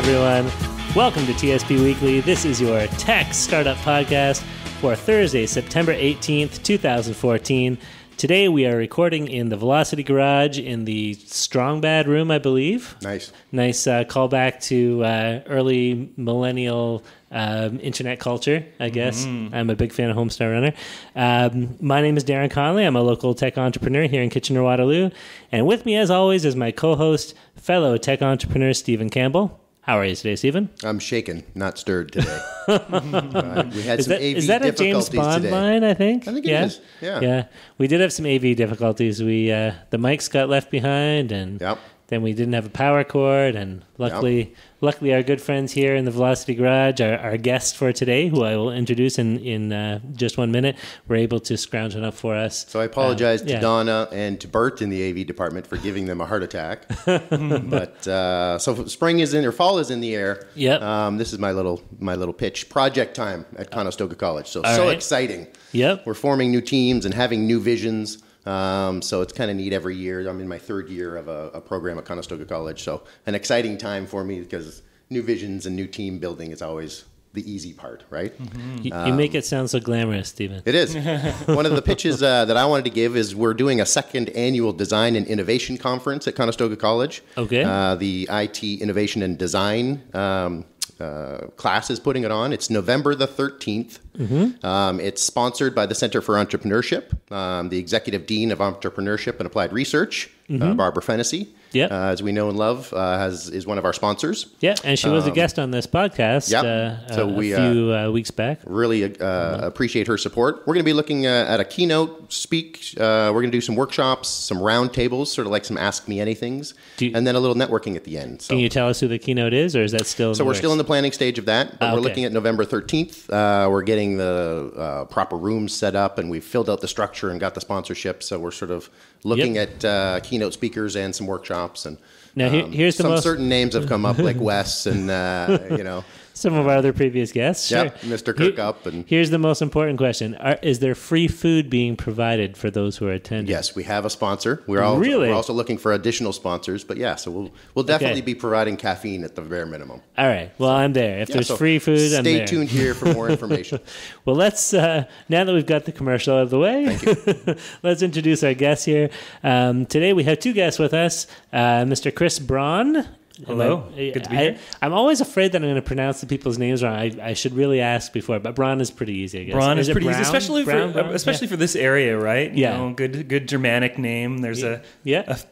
everyone. Welcome to TSP Weekly. This is your tech startup podcast for Thursday, September 18th, 2014. Today we are recording in the Velocity Garage in the Strong Bad room, I believe. Nice. Nice uh, callback to uh, early millennial um, internet culture, I guess. I'm a big fan of Homestar Runner. Um, my name is Darren Conley. I'm a local tech entrepreneur here in Kitchener Waterloo. And with me, as always, is my co host, fellow tech entrepreneur Stephen Campbell. How are you today, Stephen? I'm shaken, not stirred today. Uh, we had Is some that, AV is that a James difficulties Bond today. line? I think. I think it yeah. is, yeah. Yeah. We did have some AV difficulties. We uh, the mics got left behind, and Yep. Then we didn't have a power cord. And luckily, luckily, our good friends here in the Velocity Garage, our, our guest for today, who I will introduce in in uh, just one minute, were able to scrounge it up for us. So I apologize Um, to yeah. Donna and to Bert in the AV department for giving them a heart attack. but uh, so spring is in or fall is in the air. Yep. Um, this is my little my little pitch. Project time at Conestoga College. So All so right. exciting. Yep. We're forming new teams and having new visions. Um, so it's kind of neat every year. I'm in my third year of a, a program at Conestoga College. So an exciting time for me because new visions and new team building is always the easy part, right? You, you make it sound so glamorous, Stephen. It is. One of the pitches uh, that I wanted to give is we're doing a second annual Design and Innovation Conference at Conestoga College. Okay. Uh, the IT Innovation and Design um, uh, class is putting it on. It's November the 13th. Mm-hmm. Um, it's sponsored by the Center for Entrepreneurship, um, the Executive Dean of Entrepreneurship and Applied Research, uh, Barbara Fennessy. Mm-hmm. Uh, as we know and love, uh, has, is one of our sponsors. Yeah, and she was a guest on this podcast Um, yep. uh, So a, we, a few uh, weeks back. really uh, appreciate her support. We're going to be looking uh, at a keynote speak. Uh, we're going to do some workshops, some roundtables, sort of like some Ask Me Anythings, you- and then a little networking at the end. So, Can you tell us who the keynote is, or is that still? In so we're still in the planning stage of that, but Ah, we're looking at November 13th. Uh, we're getting the uh, proper rooms set up, and we've filled out the structure and got the sponsorship. So we're sort of looking at uh, keynote speakers and some workshops. And Now, here- here's the some most- certain names have come up, like Wes and uh, you know. Some of our other previous guests. Sure. Yep, Mr. Kirkup and- here's the most important question: Are, Is there free food being provided for those who are attending? Yes, we have a sponsor. We're all Really? we're also looking for additional sponsors, but yeah, so we'll we'll definitely Okay. be providing caffeine at the bare minimum. All right. Well, I'm there. If Yeah, there's so free food, I'm Stay there. tuned here for more information. Well, let's uh, now that we've got the commercial out of the way, let's introduce our guests here. Um, today we have two guests with us, uh, Mr. Kris Braun. Hello. Am I, Good to be I, here. I'm always afraid that I'm going to pronounce the people's names wrong. I, I should really ask before, but Braun is pretty easy. I guess. Braun is, it pretty Brown? easy, especially Brown, for Braun? especially for this area, right? You Yeah. know, good good Germanic name. There's a Yeah. a f-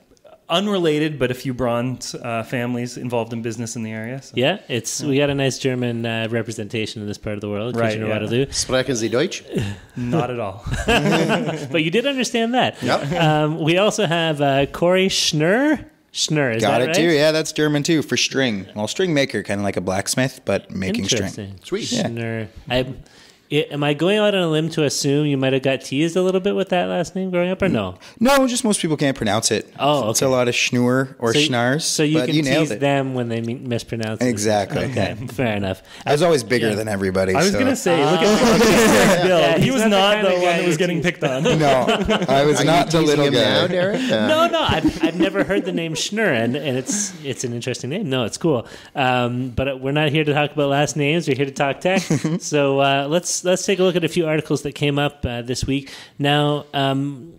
unrelated but a few Braun uh, families involved in business in the area. So. Yeah, it's we got a nice German uh, representation in this part of the world, Right, Kitchener yeah. Waterloo. Sprechen Sie Deutsch? Not at all. But you did understand that. Yep. Um, we also have uh, Cory Schnurr. Schnurr, is Got that it right? too. Yeah, that's German too for string. Well, string maker, kind of like a blacksmith, but making string. Interesting. Sweet. Yeah. Schnurr. I, I- am I going out on a limb to assume you might have got teased a little bit with that last name growing up, or no? No, just most people can't pronounce it. Oh, It's a lot of schnur or So, schnars. so you but can you tease it. them when they mi- mispronounce it. Exactly. Okay, fair enough. I was always bigger Yeah. than everybody. I was so- gonna say, look at Bill. Yeah, he was not the not kind the one that was getting tease. picked on. No, I was Are not you the little teasing him now, guy. Derek? No, no, I've, I've never heard the name Schnurr, and, and it's it's an interesting name. No, it's cool. Um, but we're not here to talk about last names. We're here to talk tech. so uh, let's let's take a look at a few articles that came up uh, this week. Now. Um,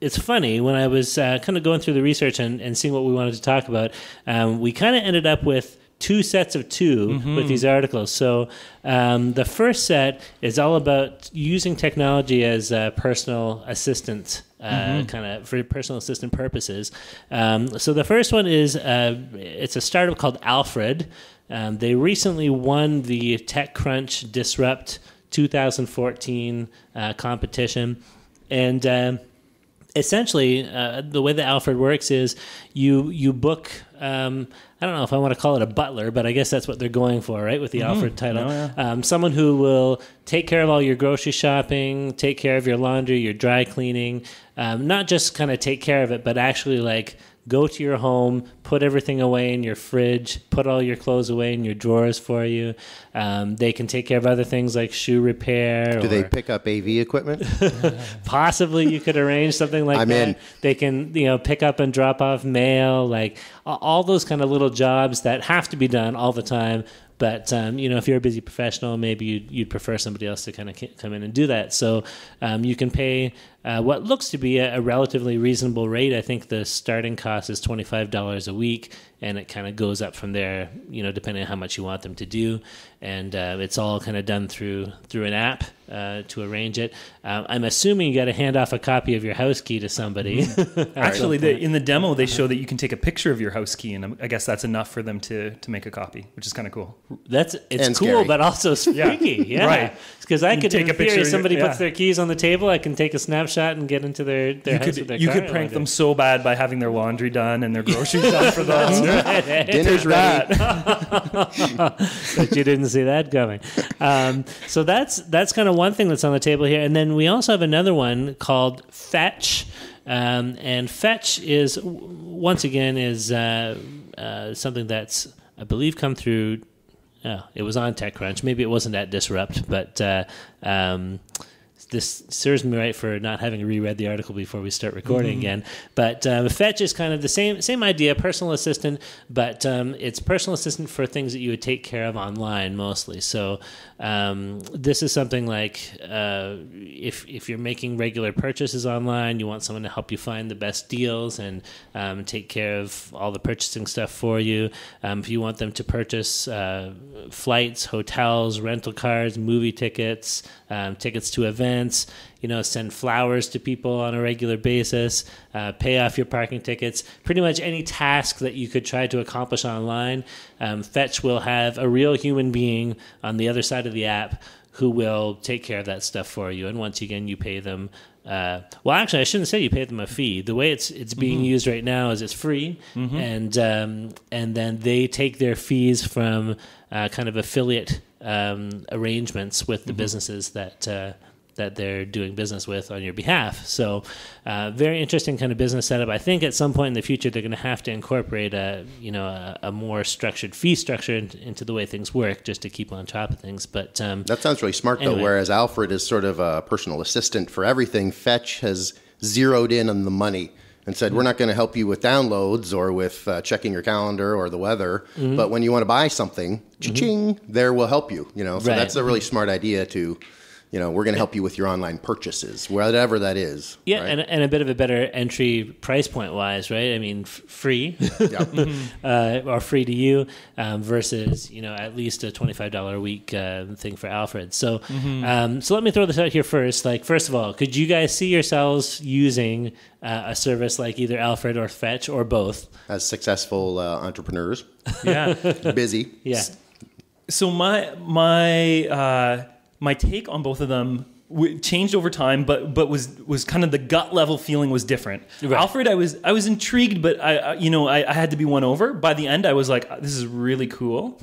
it's funny when I was uh, kind of going through the research and, and seeing what we wanted to talk about. Um, we kind of ended up with two sets of 2 with these articles. So um, the first set is all about using technology as a personal assistant. Uh, Kind of for personal assistant purposes. Um, so the first one is uh, it's a startup called Alfred. Um, they recently won the TechCrunch Disrupt 2014 uh, competition, and um, essentially uh, the way that alfred works is you you book um, i don't know if i want to call it a butler but i guess that's what they're going for right with the alfred title. Um, someone who will take care of all your grocery shopping take care of your laundry your dry cleaning um, not just kind of take care of it but actually like go to your home, put everything away in your fridge, put all your clothes away in your drawers for you. Um, they can take care of other things like shoe repair. Do they pick up AV equipment? possibly you could arrange something like I'm that. in. They can, you know, pick up and drop off mail, like all those kind of little jobs that have to be done all the time. But um, you know, if you're a busy professional, maybe you'd, you'd prefer somebody else to kind of come in and do that. So um, you can pay uh, what looks to be a, a relatively reasonable rate. I think the starting cost is twenty five dollars a week, and it kind of goes up from there. You know, depending on how much you want them to do, and uh, it's all kind of done through through an app uh, to arrange it. Um, I'm assuming you got to hand off a copy of your house key to somebody. Actually, the, in the demo, they show that you can take a picture of your house key, and I guess that's enough for them to to make a copy, which is kind of cool. That's it's And cool, scary. but also freaky. Yeah, Right. Because I You could take in a picture theory, of your- somebody yeah. puts their keys on the table, I can take a snapshot and get into their their You house could with their you car could prank them so bad by having their laundry done and their groceries done for them. Dinner's ready. but you didn't see that coming. Um, so that's that's kind of one thing that's on the table here, and then we also have another one called Fetch, um, and Fetch is once again is uh, uh, something that's I believe come through. Oh, it was on TechCrunch. Maybe it wasn't at Disrupt, but uh, um, this serves me right for not having reread the article before we start recording again. But um, Fetch is kind of the same same idea, personal assistant, but um, it's personal assistant for things that you would take care of online mostly. So um, this is something like uh, if if you're making regular purchases online, you want someone to help you find the best deals and um, take care of all the purchasing stuff for you. Um, if you want them to purchase uh, flights, hotels, rental cars, movie tickets, um, tickets to events, you know, send flowers to people on a regular basis, uh, pay off your parking tickets, pretty much any task that you could try to accomplish online, um, Fetch will have a real human being on the other side of the app who will take care of that stuff for you. And once again, you pay them. Uh, well, actually, I shouldn't say you pay them a fee. The way it's it's being used right now is it's free, and um, and then they take their fees from uh, kind of affiliate um, arrangements with the businesses that. Uh, that they're doing business with on your behalf. So, uh, very interesting kind of business setup. I think at some point in the future they're going to have to incorporate a you know a, a more structured fee structure into, into the way things work, just to keep on top of things. But um, That sounds really smart, though. Whereas Alfred is sort of a personal assistant for everything, Fetch has zeroed in on the money and said, "We're not going to help you with downloads or with uh, checking your calendar or the weather, Mm-hmm. but when you want to buy something, cha-ching, there we'll help you." You know, so Right. that's a really smart idea to. You know, we're going to help you with your online purchases, whatever that is. yeah, right? and, and a bit of a better entry price point wise, right? I mean, f- free Yeah. uh, or free to you um, versus you know at least a twenty five dollar a week uh, thing for Alfred. So, Mm-hmm. um, so let me throw this out here first. Like, first of all, could you guys see yourselves using uh, a service like either Alfred or Fetch or both? As successful uh, entrepreneurs, yeah. busy. Yeah. So my my uh, my take on both of them w- changed over time, but but was was kind of the gut level feeling was different. Right. Alfred, I was I was intrigued, but I, I you know I, I had to be won over. By the end, I was like, this is really cool.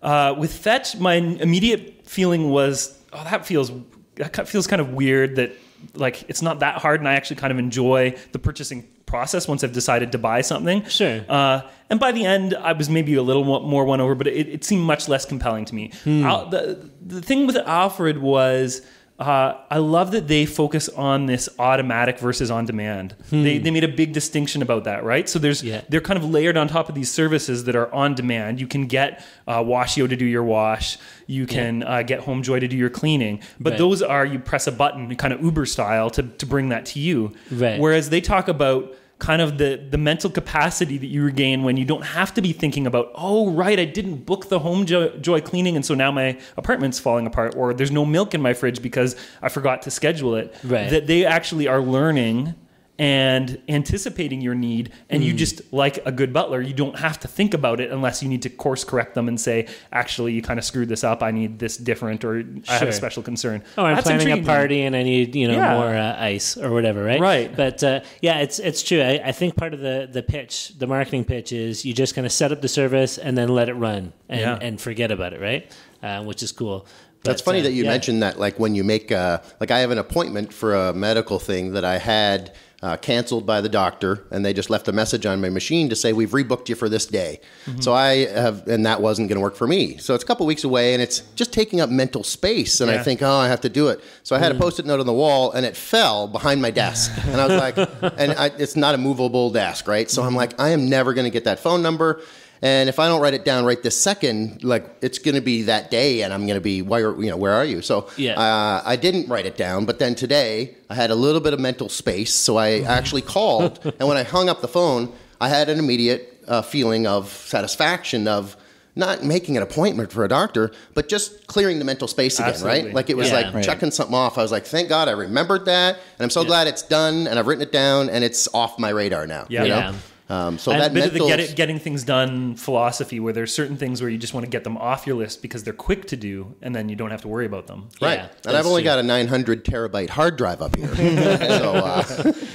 Uh, with Fetch, my immediate feeling was, oh, that feels that feels kind of weird. That like it's not that hard, and I actually kind of enjoy the purchasing process once I've decided to buy something. Sure. Uh, and by the end, I was maybe a little more won over, but it, it seemed much less compelling to me. Al- the, the thing with Alfred was uh, I love that they focus on this automatic versus on demand. They, they made a big distinction about that, right? So there's Yeah. they're kind of layered on top of these services that are on demand. You can get uh, Washio to do your wash. You can uh, get HomeJoy to do your cleaning. But Right. those are you press a button, kind of Uber style, to, to bring that to you. Right. Whereas they talk about kind of the the mental capacity that you regain when you don't have to be thinking about oh right I didn't book the home joy, joy cleaning and so now my apartment's falling apart or there's no milk in my fridge because I forgot to schedule it Right. that they actually are learning and anticipating your need and Mm. you just like a good butler you don't have to think about it unless you need to course correct them and say actually you kind of screwed this up I need this different or I have a special concern Oh, I'm That's planning a intriguing me. party and I need you know Yeah. more uh, ice or whatever, right? Right. But uh, yeah, it's it's true. I, I think part of the the pitch, the marketing pitch, is you just kind of set up the service and then let it run and, Yeah. and forget about it, right? Uh, which is cool. That's But, funny uh, that you yeah. mentioned that. Like when you make, uh, like I have an appointment for a medical thing that I had uh, canceled by the doctor, and they just left a message on my machine to say we've rebooked you for this day. Mm-hmm. So I have, and that wasn't going to work for me. So it's a couple weeks away, and it's just taking up mental space. And I think, oh, I have to do it. So I had Mm. a post-it note on the wall, and it fell behind my desk, and I was like, and I, it's not a movable desk, right? So I'm like, I am never going to get that phone number. And if I don't write it down right this second, like it's going to be that day, and I'm going to be where you know where are you? So Yeah. uh, I didn't write it down, but then today I had a little bit of mental space, so I actually called, and when I hung up the phone, I had an immediate uh, feeling of satisfaction of not making an appointment for a doctor, but just clearing the mental space again, Absolutely. right? Like it was Yeah. like Right. checking something off. I was like, thank God I remembered that, and I'm so glad it's done, and I've written it down, and it's off my radar now. Yeah. you know? Yeah. Um, so and that a bit of the get it, getting things done philosophy where there's certain things where you just want to get them off your list because they're quick to do and then you don't have to worry about them. Right. Yeah, and I've only true. got a 900 terabyte hard drive up here. so uh,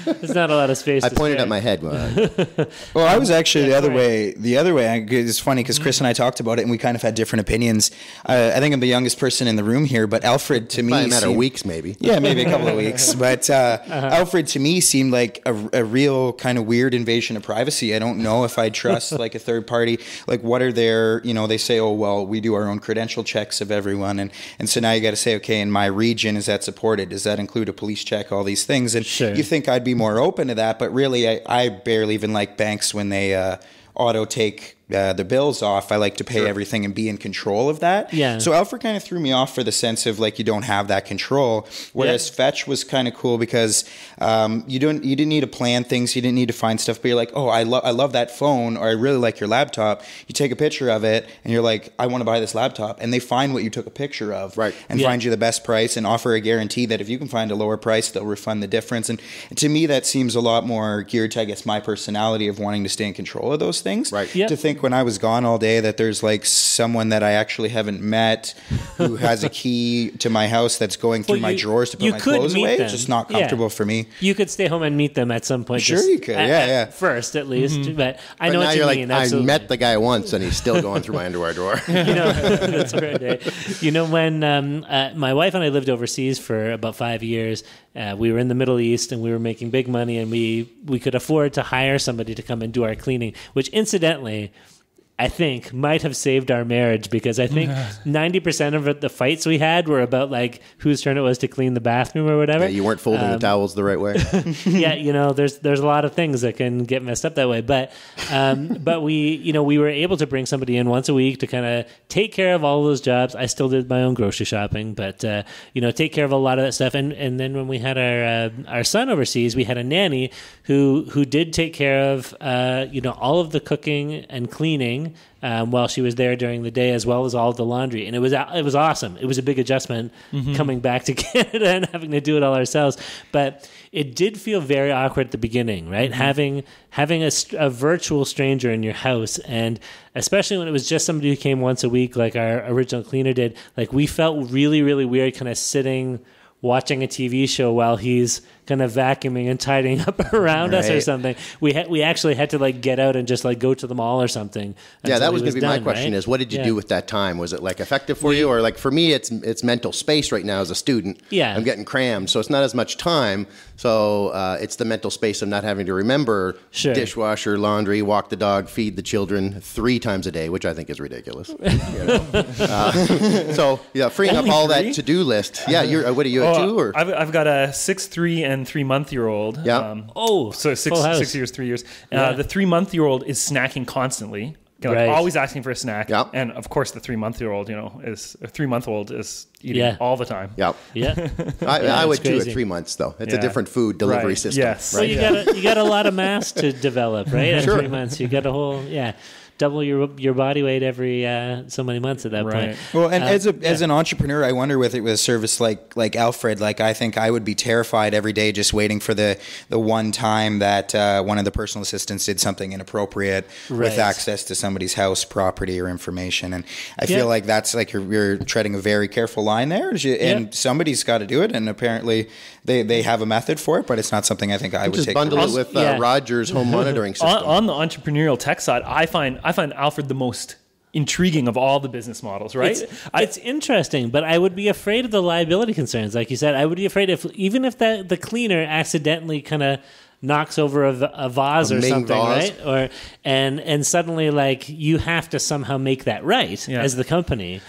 There's not a lot of space. I to pointed spare. at my head. When I, Well, I was actually the other right. way. The other way, I- it's funny because Kris and I talked about it, and we kind of had different opinions. Uh, I think I'm the youngest person in the room here, but Alfred to me, by a matter of weeks, maybe. Yeah, maybe a couple of weeks. But uh, Uh-huh. Alfred to me seemed like a, a real kind of weird invasion of privacy. I don't know if I trust like a third party. Like, what are their, you know, they say, oh, well, we do our own credential checks of everyone. And, and so now you got to say, okay, in my region, is that supported? Does that include a police check? All these things. And Sure. you think I'd be more open to that. But really, I, I barely even like banks when they uh, auto take. Uh, the bills off. I like to pay everything and be in control of that. Yeah. So Alfred kind of threw me off for the sense of like you don't have that control. Whereas Yeah. Fetch was kind of cool because um, you don't you didn't need to plan things, you didn't need to find stuff, but you're like, oh, I love I love that phone, or I really like your laptop. You take a picture of it, and you're like, I want to buy this laptop, and they find what you took a picture of, Right. and Yeah. find you the best price and offer a guarantee that if you can find a lower price, they'll refund the difference. And to me, that seems a lot more geared to I guess my personality of wanting to stay in control of those things. Right. Yep. To think when I was gone all day that there's like someone that I actually haven't met who has a key to my house that's going through Well, my drawers to put you my could clothes meet away. them. It's just not Yeah. comfortable for me. You could stay home and meet them at some point. Sure you could. at- Yeah, at yeah. First, at least. But I Mm-hmm. But know now what you you're mean. like, I absolutely. met the guy once, and he's still going through my underwear drawer. you know that's great. You know when um, uh, my wife and I lived overseas for about five years, uh, we were in the Middle East and we were making big money, and we we could afford to hire somebody to come and do our cleaning. Which, incidentally. I think might have saved our marriage because I think ninety percent of the fights we had were about like whose turn it was to clean the bathroom or whatever. Yeah, you weren't folding the towels the right way. yeah, you know, there's there's a lot of things that can get messed up that way. But um, but we you know we were able to bring somebody in once a week to kind of take care of all those jobs. I still did my own grocery shopping, but uh, you know take care of a lot of that stuff. And and then when we had our uh, our son overseas, we had a nanny who who did take care of uh, you know all of the cooking and cleaning. Um, while she was there during the day, as well as all of the laundry, and it was it was awesome. It was a big adjustment coming back to Canada and having to do it all ourselves. But it did feel very awkward at the beginning, right? Having having a, a virtual stranger in your house, and especially when it was just somebody who came once a week, like our original cleaner did. Like we felt really, really weird, kind of sitting watching a TV show while he's kind of vacuuming and tidying up around us or something. We had we actually had to like get out and just like go to the mall or something. Yeah, that he was going to be my question: right? is what did you Yeah. do with that time? Was it like effective for you, or like for me, it's it's mental space right now as a student. Yeah. I'm getting crammed, so it's not as much time. So uh, it's the mental space of not having to remember Sure. dishwasher, laundry, walk the dog, feed the children three times a day, which I think is ridiculous. you know? Uh, so yeah, freeing Only up all three? that to do list. Yeah, you're uh, what are you at Oh, two or? I've, I've got a six, three, and three month year old. Yeah. Oh, so six, six years, three years. Yeah. Uh, the three month year old is snacking constantly. You know, Right. always asking for a snack. Yeah. And of course, the three month year old, you know, is a three month old is eating Yeah. all the time. yeah, Yeah. I, Yeah, I would it's too at three months though. It's a different food delivery Right. system. Yes. Well, right? you got a, you got a lot of mass to develop, right? At Sure. three months, you got a whole yeah, double your your body weight every uh, so many months at that Right. point. Well, and Uh, as a as an entrepreneur, I wonder with it with a service like like Alfred, like I think I would be terrified every day just waiting for the the one time that uh, one of the personal assistants did something inappropriate Right. with access to somebody's house, property, or information. And I Yeah. feel like that's like you're, you're treading a very careful line there, and Yeah. somebody's got to do it. And apparently, they they have a method for it, but it's not something I think I would Just take. bundle the it with uh, Yeah. Rogers home monitoring system. On, on the entrepreneurial tech side, I find I find Alfred the most intriguing of all the business models, right? It's, it's interesting, but I would be afraid of the liability concerns. Like you said, I would be afraid if even if that the cleaner accidentally kind of knocks over a vase A or something, vase. right? Or and and suddenly like you have to somehow make that right Yeah. as the company.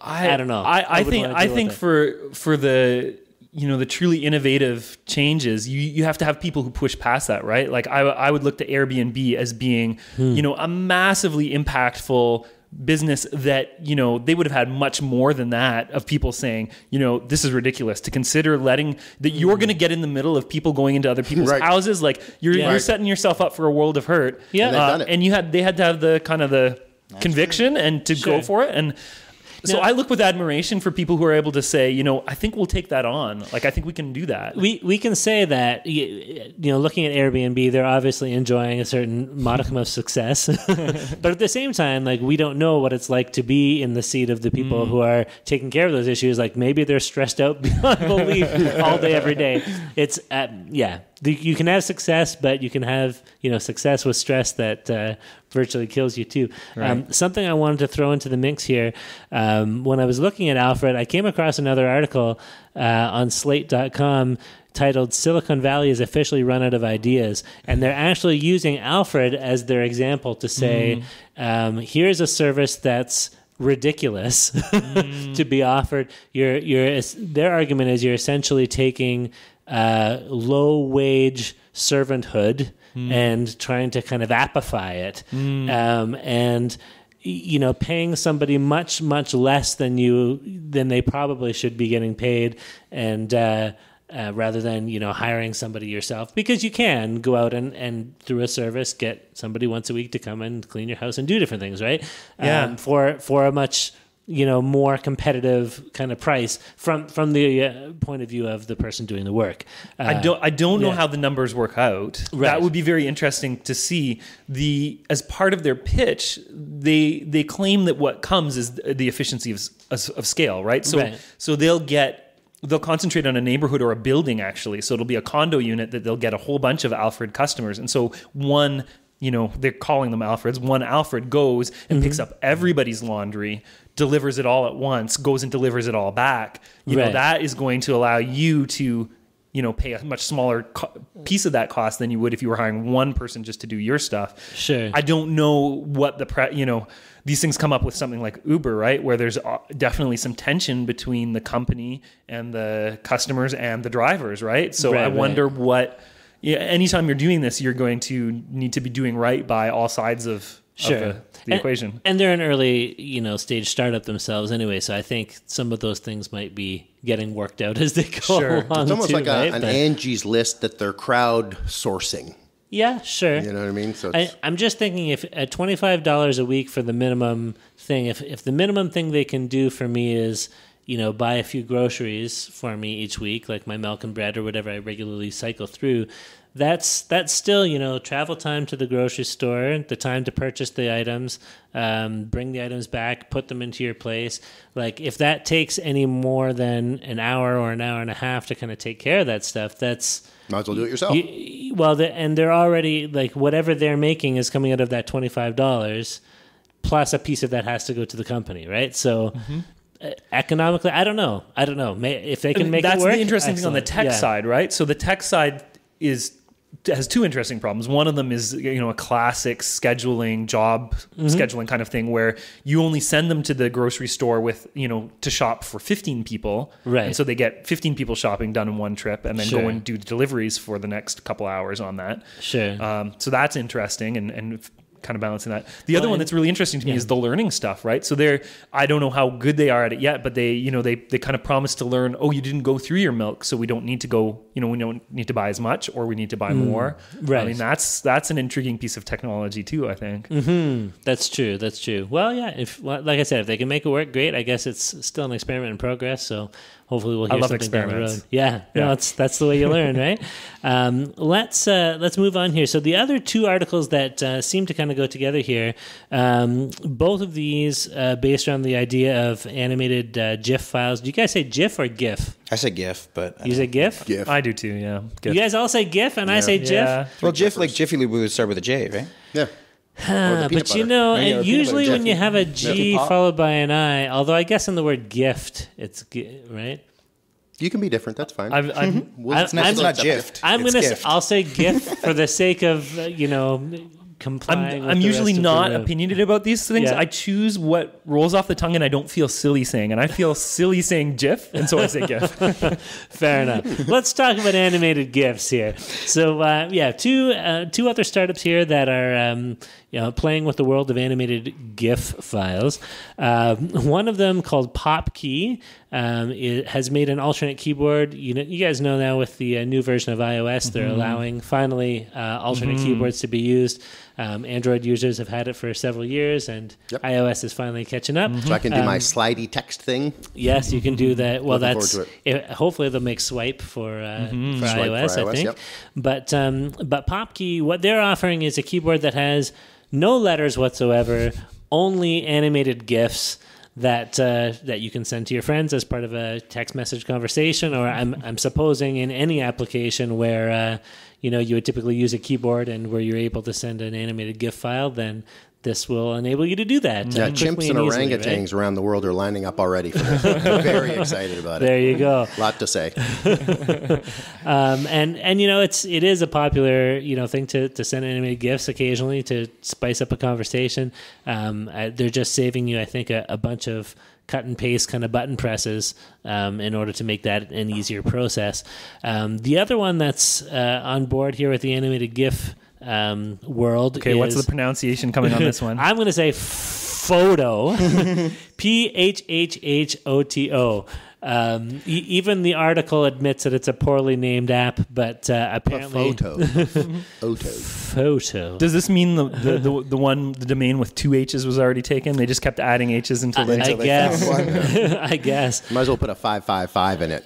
I, don't know. I, I, wouldn't think I think with for for the you know the truly innovative changes, you you have to have people who push past that, right? Like I I would look to Airbnb as being Hmm. you know a massively impactful business that you know they would have had much more than that of people saying you know this is ridiculous to consider letting that Hmm. you're going to get in the middle of people going into other people's Right. houses like you're Yeah. you're Right. setting yourself up for a world of hurt Yeah. And Uh, done it. and you had they had to have the kind of the conviction and to Sure. go for it and so I look with admiration for people who are able to say, you know, I think we'll take that on. Like, I think we can do that. we we can say that you know looking at Airbnb they're obviously enjoying a certain modicum of success. But at the same time like we don't know what it's like to be in the seat of the people who are taking care of those issues. Like maybe they're stressed out beyond belief all day every day. It's uh, yeah you can have success but you can have you know success with stress that uh, virtually kills you too um, something I wanted to throw into the mix here um, when I was looking at Alfred I came across another article uh, on slate.com titled Silicon Valley is officially run out of ideas. And they're actually using Alfred as their example to say, um, here's a service that's ridiculous to be offered. You're, you're, their argument is you're essentially taking uh, low wage servanthood and trying to kind of apify it. Um, and you know paying somebody much much less than you than they probably should be getting paid and uh, uh, rather than you know hiring somebody yourself because you can go out and, and through a service get somebody once a week to come and clean your house and do different things right Yeah. um, for for a much you know more competitive kind of price from from the uh, point of view of the person doing the work I Uh, don't. I don't know yeah. how the numbers work out. Right. That would be very interesting to see. The as part of their pitch, they they claim that what comes is the efficiency of of, of scale, right? So Right. so they'll get they'll concentrate on a neighborhood or a building actually. So it'll be a condo unit that they'll get a whole bunch of Alfred customers, and so one. You know, they're calling them Alfreds. One Alfred goes and picks Mm-hmm. up everybody's laundry, delivers it all at once, goes and delivers it all back. You know, that is going to allow you to you know pay a much smaller co- piece of that cost than you would if you were hiring one person just to do your stuff Sure. i don't know what the pre- you know these things come up with something like uber right where there's uh, definitely some tension between the company and the customers and the drivers right so Right, i right. wonder what yeah, anytime you're doing this you're going to need to be doing right by all sides of, of the, the And- equation And they're an early, you know, stage startup themselves anyway. So I think some of those things might be getting worked out as they go Sure. along. It's almost too, like a, right? an But- Angie's list that they're crowd sourcing. yeah, sure. You know what I mean? So I, I'm just thinking if at twenty five dollars a week for the minimum thing, if if the minimum thing they can do for me is you know buy a few groceries for me each week, like my milk and bread or whatever I regularly cycle through, that's that's still you know travel time to the grocery store, the time to purchase the items, um, bring the items back, put them into your place. Like if that takes any more than an hour or an hour and a half to kind of take care of that stuff, that's might as well do it yourself. you, well, the, and they're already like whatever they're making is coming out of that twenty five dollars, plus a piece of that has to go to the company, right? So Mm-hmm. Uh, economically, I don't know. I don't know. May, if they can make that's it work. the interesting thing on the tech Yeah. side, right? So the tech side is has two interesting problems. One of them is you know a classic scheduling job Mm-hmm. scheduling kind of thing where you only send them to the grocery store with you know to shop for 15 people Right. and so they get 15 people shopping done in one trip and then Sure. go and do deliveries for the next couple hours on that Sure. um, so that's interesting and, and kind of balancing that. The other Well, one that's really interesting to me is the learning stuff, right? So they're, I don't know how good they are at it yet, but they, you know, they, they kind of promise to learn, oh, you didn't go through your milk, so we don't need to go, you know, we don't need to buy as much or we need to buy more. Mm, right. I mean, that's, that's an intriguing piece of technology too, I think. That's true. That's true. Well, yeah. If like I said, if they can make it work, great. I guess it's still an experiment in progress. So hopefully we'll hear love something down the road. experiments. Yeah. No, that's that's the way you learn, right? Um, let's uh, let's move on here. So the other two articles that uh, seem to kind of go together here, um, both of these uh, based around the idea of animated uh, GIF files. Do you guys say GIF or GIF? I say GIF, but uh, You say GIF? GIF. I do too, yeah. You guys all say GIF, and I say GIF. Yeah. well, GIF like Jiffy Lube would start with a J, right? yeah. The but you butter. know, and usually when you have a G followed by an I, although I guess in the word gift, it's gi- right. You can be different. That's fine. I've, I've, We'll- I- It's not, I'm- it's not gift. I'm it's gonna. gift. s- I'll say gift for the sake of uh, you know complying. I'm, with I'm the usually rest of the not opinionated about these things. Yeah. I choose what rolls off the tongue, and I don't feel silly saying. And I feel silly saying GIF, and so I say GIF. Fair enough. Let's talk about animated gifs here. So uh, yeah, two uh, two other startups here that are um, you know playing with the world of animated GIF files. Um, one of them called PopKey um, it has made an alternate keyboard. You know, you guys know now with the uh, new version of iOS, they're allowing finally uh, alternate keyboards to be used. Um, Android users have had it for several years, and Yep. iOS is finally catching up. so I can do my slidey text thing. Yes, you can do that. Well, Looking that's forward it, hopefully they'll make Swipe for uh, for, Mm-hmm. Swipe for iOS, I think. yep. But um, but PopKey, what they're offering is a keyboard that has no letters whatsoever, only animated GIFs that uh, that you can send to your friends as part of a text message conversation, or I'm I'm supposing in any application where. Uh, you know, you would typically use a keyboard, and where you're able to send an animated GIF file, then this will enable you to do that. Yeah, chimps and easily, right? orangutans around the world are lining up already for this. Very excited about it. There you go. lot to say. Um, and and you know it's it is a popular you know thing to, to send animated gifs occasionally to spice up a conversation. Um, uh, they're just saving you, I think, a, a bunch of cut and paste kind of button presses um, in order to make that an easier process. Um, the other one that's uh, on board here with the animated GIF um, world. Okay, what's the pronunciation coming on this one? I'm going to say photo. P H H H O T O. Um, e- even the article admits that it's a poorly named app, but uh, A apparently photo. Photo. photo. Does this mean the, the, the, the one, the domain with two H's was already taken? They just kept adding H's until they. I they guess. found I guess. Might as well put a 555 in it.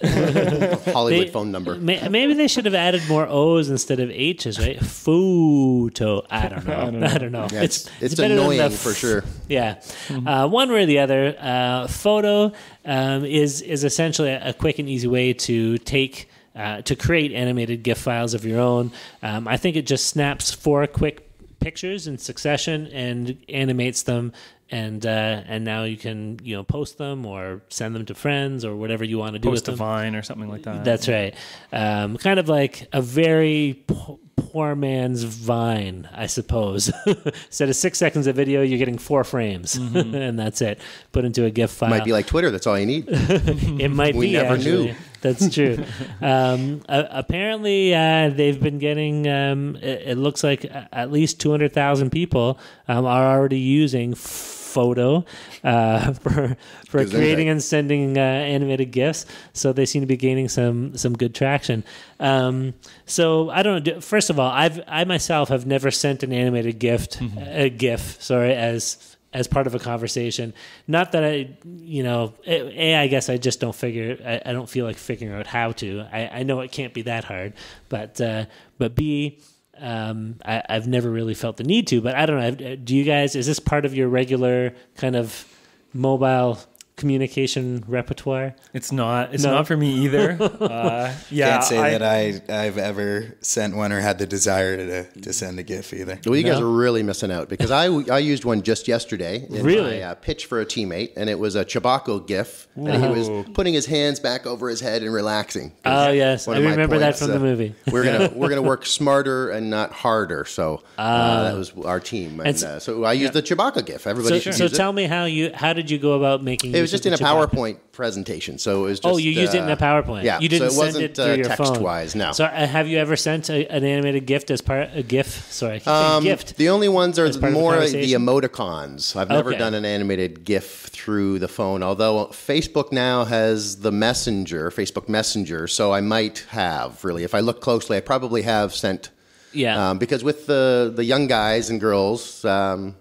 Hollywood They- phone number. May- Maybe they should have added more O's instead of H's, right? Photo. I don't know. I don't know. Yeah, it's, it's, better than annoying the for sure. Yeah, uh, one way or the other. Uh, photo um, is is essentially a, quick and easy way to take uh, to create animated GIF files of your own. Um, I think it just snaps four quick pictures in succession and animates them. And uh, and now you can you know post them or send them to friends or whatever you want to do Post with a them. Vine or something like that. That's right. Um, kind of like a very po- poor man's Vine, I suppose. Instead of six seconds of video, you're getting four frames, and that's it. Put into a GIF file. Might be like Twitter. That's all you need. it might We be. We never actually. knew. That's true. um, uh, apparently, uh, they've been getting. Um, it, it looks like at least two hundred thousand people um, are already using photo uh, for for creating and sending uh, animated gifs. So they seem to be gaining some some good traction. Um, so I don't know. First of all, I've I myself have never sent an animated gift, a GIF. Sorry, as as part of a conversation. Not that I, you know, a, I guess I just don't figure. I, I don't feel like figuring out how to. I, I know it can't be that hard, but uh, but b. Um, I, I've never really felt the need to, but I don't know. Do you guys? Is this part of your regular kind of mobile communication repertoire? It's not. It's No. not for me either. Uh, yeah, Can't say I- that I I've ever sent one or had the desire to to send a GIF either. Well, you guys are really missing out because I, I used one just yesterday in Really? my uh, pitch for a teammate, and it was a Chewbacca GIF, and he was putting his hands back over his head and relaxing. Oh yes, One I of my remember that from uh, the movie. we're gonna we're gonna work smarter and not harder. So uh, that was our team, and, And s- uh, so I used the Chewbacca GIF. Everybody So, should so tell it. me how you how did you go about making? It was just in a? PowerPoint presentation, so it was. just Oh, you used it in uh, a PowerPoint. yeah, you didn't so it send wasn't, it through uh, your phone. text-wise, no. So, uh, have you ever sent a, an animated gift as part a GIF? Sorry, Um, gift. The only ones are of the more the emoticons. I've never Okay. done an animated GIF through the phone, although Facebook now has the Messenger, Facebook Messenger, so I might have really. If I look closely, I probably have sent. Yeah. Um, because with the the young guys and girls. Um,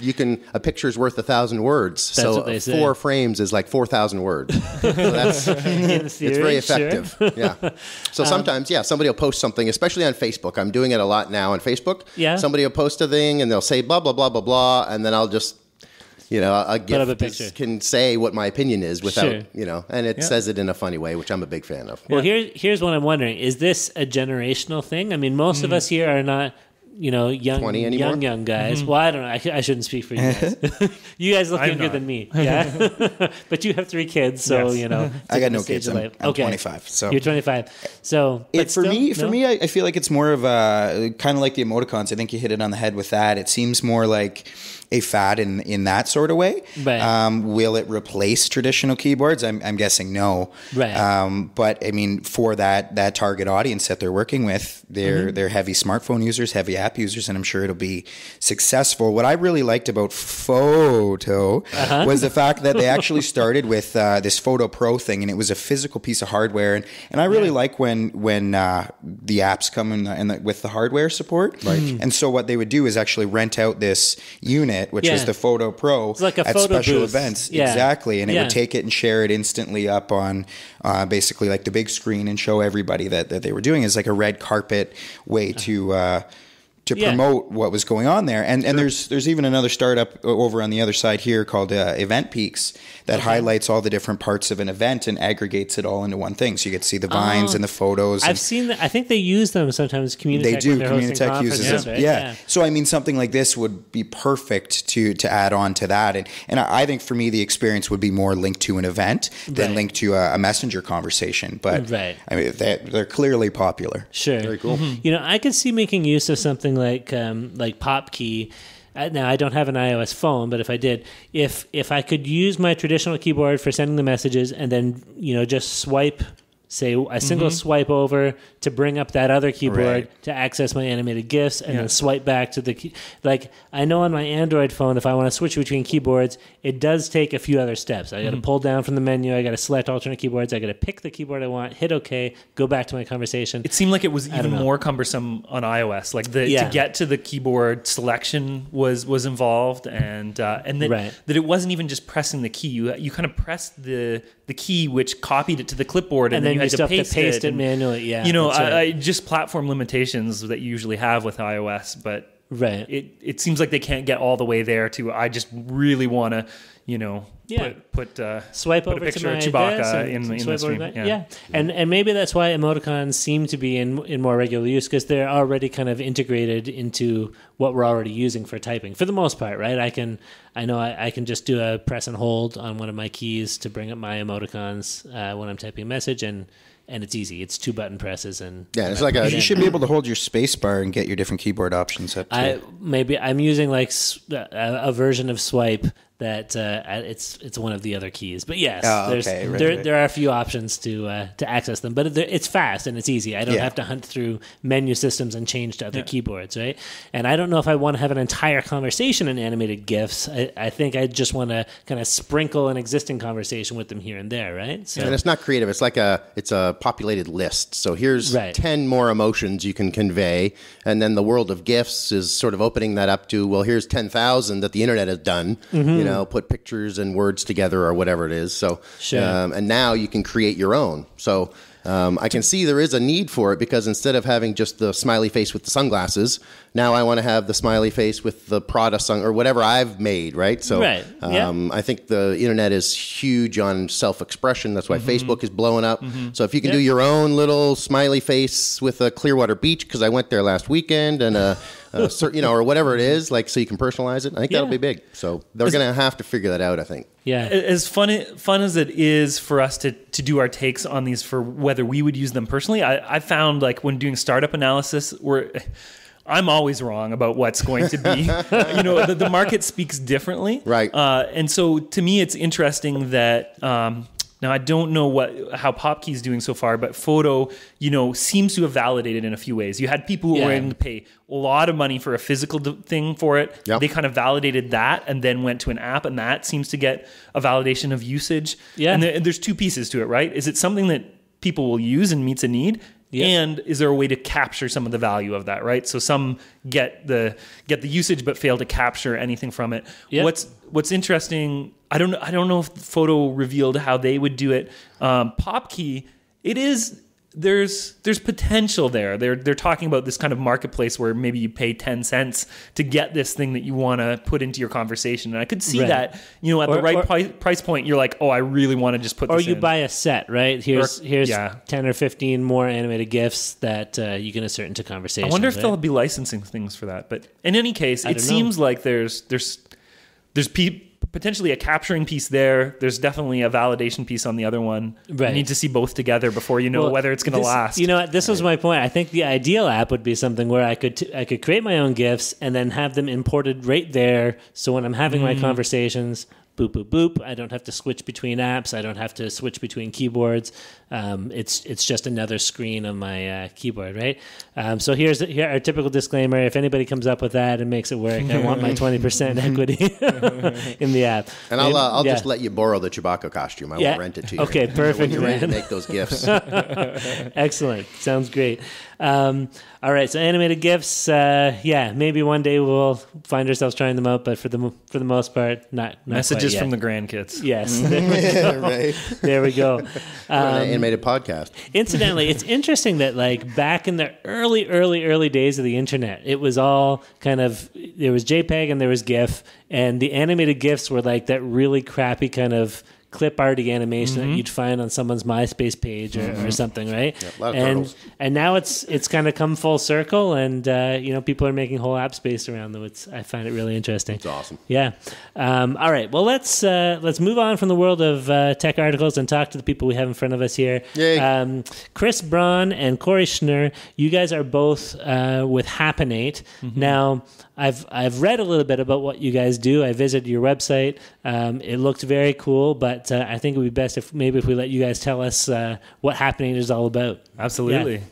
you can a picture's worth a thousand words. That's so what they say. four frames is like four thousand words. so that's In it's theory, very sure. effective. Yeah. So sometimes, yeah, somebody will post something, especially on Facebook. I'm doing it a lot now on Facebook. Yeah. Somebody will post a thing and they'll say blah blah blah blah blah, and then I'll just, you know, a up GIF a picture. can say what my opinion is without, Sure. you know, and it says it in a funny way, which I'm a big fan of. Well, here, here's what I'm wondering: Is this a generational thing? I mean, most Mm. of us here are not you know young young young guys. Mm-hmm. Well, I don't know. I, I shouldn't speak for you guys. you guys look I'm younger not. than me. Yeah, but you have three kids, so Yes. you know. I got no kids. I'm, life. I'm okay. 25. So You're 25. So but it, for still, me, for me, I, I feel like it's more of a kind of like the emoticons. I think you hit it on the head with that. It seems more like a fad in in that sort of way. Right. Um, will it replace traditional keyboards? I'm, I'm guessing no. Right. Um, but I mean, for that that target audience that they're working with, they're Mm-hmm. they're heavy smartphone users, heavy app users, and I'm sure it'll be successful. What I really liked about Photo Uh-huh. was the fact that they actually started with uh, this Photo Pro thing, and it was a physical piece of hardware. And, and I really like when when uh, the apps come in, the, in the, with the hardware support. Right. And so what they would do is actually rent out this unit, which was the Photo Pro, It's like a at photo special booth. events. Yeah. Exactly, and it Yeah. would take it and share it instantly up on uh, basically like the big screen and show everybody that, that they were doing is like a red carpet way to. Uh, to Yeah. promote what was going on there, and and there's there's even another startup over on the other side here called uh, Event Peaks that highlights all the different parts of an event and aggregates it all into one thing. So you get to see the vines Oh. and the photos. I've and- seen that. I think they use them sometimes. Communitech they do. when they're Communitech uses conferences, them. right? Yeah. So I mean, something like this would be perfect to to add on to that, and and I I think for me the experience would be more linked to an event than Right. linked to a, a messenger conversation. But Right. I mean, they, they're clearly popular. Sure. Very cool. You know, I could see making use of something like um, like PopKey. Uh, Now I don't have an iOS phone, but if I did, if if I could use my traditional keyboard for sending the messages, and then you know just swipe, say a single swipe over to bring up that other keyboard Right. to access my animated gifs, and Yeah. then swipe back to the key. Like I know on my Android phone, if I want to switch between keyboards, it does take a few other steps. I got to pull down from the menu. I got to select alternate keyboards. I got to pick the keyboard I want, hit OK, go back to my conversation. It seemed like it was even more cumbersome on iOS. Like the Yeah. to get to the keyboard selection was was involved, and uh, and that Right. that it wasn't even just pressing the key. You you kind of pressed the the key which copied it to the clipboard, and, and then you had to paste, to paste it, and, manually. Yeah, you know, right. I, I, just platform limitations that you usually have with iOS, but Right. it it seems like they can't get all the way there. To I just really want to, you know, Yeah. put put uh, swipe put over a picture to my of Chewbacca and in, in the stream. yeah. yeah. and and maybe that's why emoticons seem to be in in more regular use because they're already kind of integrated into what we're already using for typing for the most part, right? I can I know I, I can just do a press and hold on one of my keys to bring up my emoticons uh, when I'm typing a message and. And it's easy. It's two button presses, and Yeah, it's like a You should be able to hold your space bar and get your different keyboard options up. Too. I maybe I'm using like a version of swipe that uh, it's it's one of the other keys. But yes, Oh, there's, okay, right, there right. there are a few options to uh, to access them, but it's fast and it's easy. I don't Yeah. have to hunt through menu systems and change to other keyboards, right? And I don't know if I want to have an entire conversation in animated gifs. I, I think I just want to kind of sprinkle an existing conversation with them here and there, right? So and it's not creative. It's like a it's a populated list. So here's Right. ten more emotions you can convey, and then the world of gifts is sort of opening that up to well, here's ten thousand that the internet has done. Mm-hmm. You know, put pictures and words together or whatever it is. So Sure. um, and now you can create your own. So. Um, I can see there is a need for it because instead of having just the smiley face with the sunglasses, now I want to have the smiley face with the Prada sun or whatever I've made, right? So Right, yeah. um, I think the internet is huge on self-expression. That's why Facebook is blowing up. So if you can do your own little smiley face with a Clearwater Beach, because I went there last weekend, and a, a cer- you know, or whatever it is, like so you can personalize it. I think that'll be big. So they're going to have to figure that out. I think. yeah, as fun fun as it is for us to to do our takes on these for whether we would use them personally, I, I found like when doing startup analysis, where I'm always wrong about what's going to be. you know, the, the market speaks differently, Right. Uh, and so to me, it's interesting that. Um, now I don't know what how PopKey is doing so far, but Photo, you know, seems to have validated in a few ways. You had people who were Yeah. willing to pay a lot of money for a physical d- thing for it. Yep. They kind of validated that, and then went to an app, and that seems to get a validation of usage. Yeah. and there, there's two pieces to it, right? Is it something that people will use and meets a need? And is there a way to capture some of the value of that, right? So some get the get the usage but fail to capture anything from it. What's what's interesting? I don't I don't know if the Photo revealed how they would do it. Um, PopKey, it is there's there's potential there. They're they're talking about this kind of marketplace where maybe you pay ten cents to get this thing that you want to put into your conversation, and I could see Right. that you know at Or- the right or- pri- price point, you're like, oh, I really want to just put. or you in. buy a set, right? Here's Or- here's yeah. ten or fifteen more animated gifs that uh, you can insert into conversation. I wonder if they'll be licensing things for that. But in any case, it don't know. seems like there's there's there's pe- potentially a capturing piece there. There's definitely a validation piece on the other one. Right. You need to see both together before you know Well, whether it's going to last. You know, what? this was my point. I think the ideal app would be something where I could t- I could create my own gifs and then have them imported right there. So when I'm having Mm. my conversations, boop boop boop, I don't have to switch between apps. I don't have to switch between keyboards. Um, it's it's just another screen on my uh, keyboard, right? Um, so here's here our typical disclaimer: if anybody comes up with that and makes it work, I want my twenty percent equity in the app. And I'll, uh, I'll Yeah. just let you borrow the Chewbacca costume. I Yeah. won't rent it to you. Okay, when perfect, you're ready to make those gifts. Excellent. Sounds great. Um, all right. So animated gifs. Uh, yeah, maybe one day we'll find ourselves trying them out, but for the for the most part, not, not Messages quite from the grandkids. Yes, there we Yeah, go. right. There we go. An Um, animated podcast. incidentally, it's interesting that like back in the early, early, early days of the internet, it was all kind of there was JPEG and there was GIF, and the animated GIFs were like that really crappy kind of clip arty animation Mm-hmm. that you'd find on someone's MySpace page or, or something, right? of and turtles. and now it's it's kind of come full circle, and uh, you know people are making whole apps based around them. It's I find it really interesting. It's awesome. Yeah. Um, all right. Well, let's uh, let's move on from the world of uh, tech articles and talk to the people we have in front of us here. Um, Kris Braun and Cory Schnurr. You guys are both uh, with Happenate. Now, I've I've read a little bit about what you guys do. I visited your website. Um, it looked very cool, but uh, I think it would be best if maybe if we let you guys tell us uh, what Happenate is all about. Absolutely.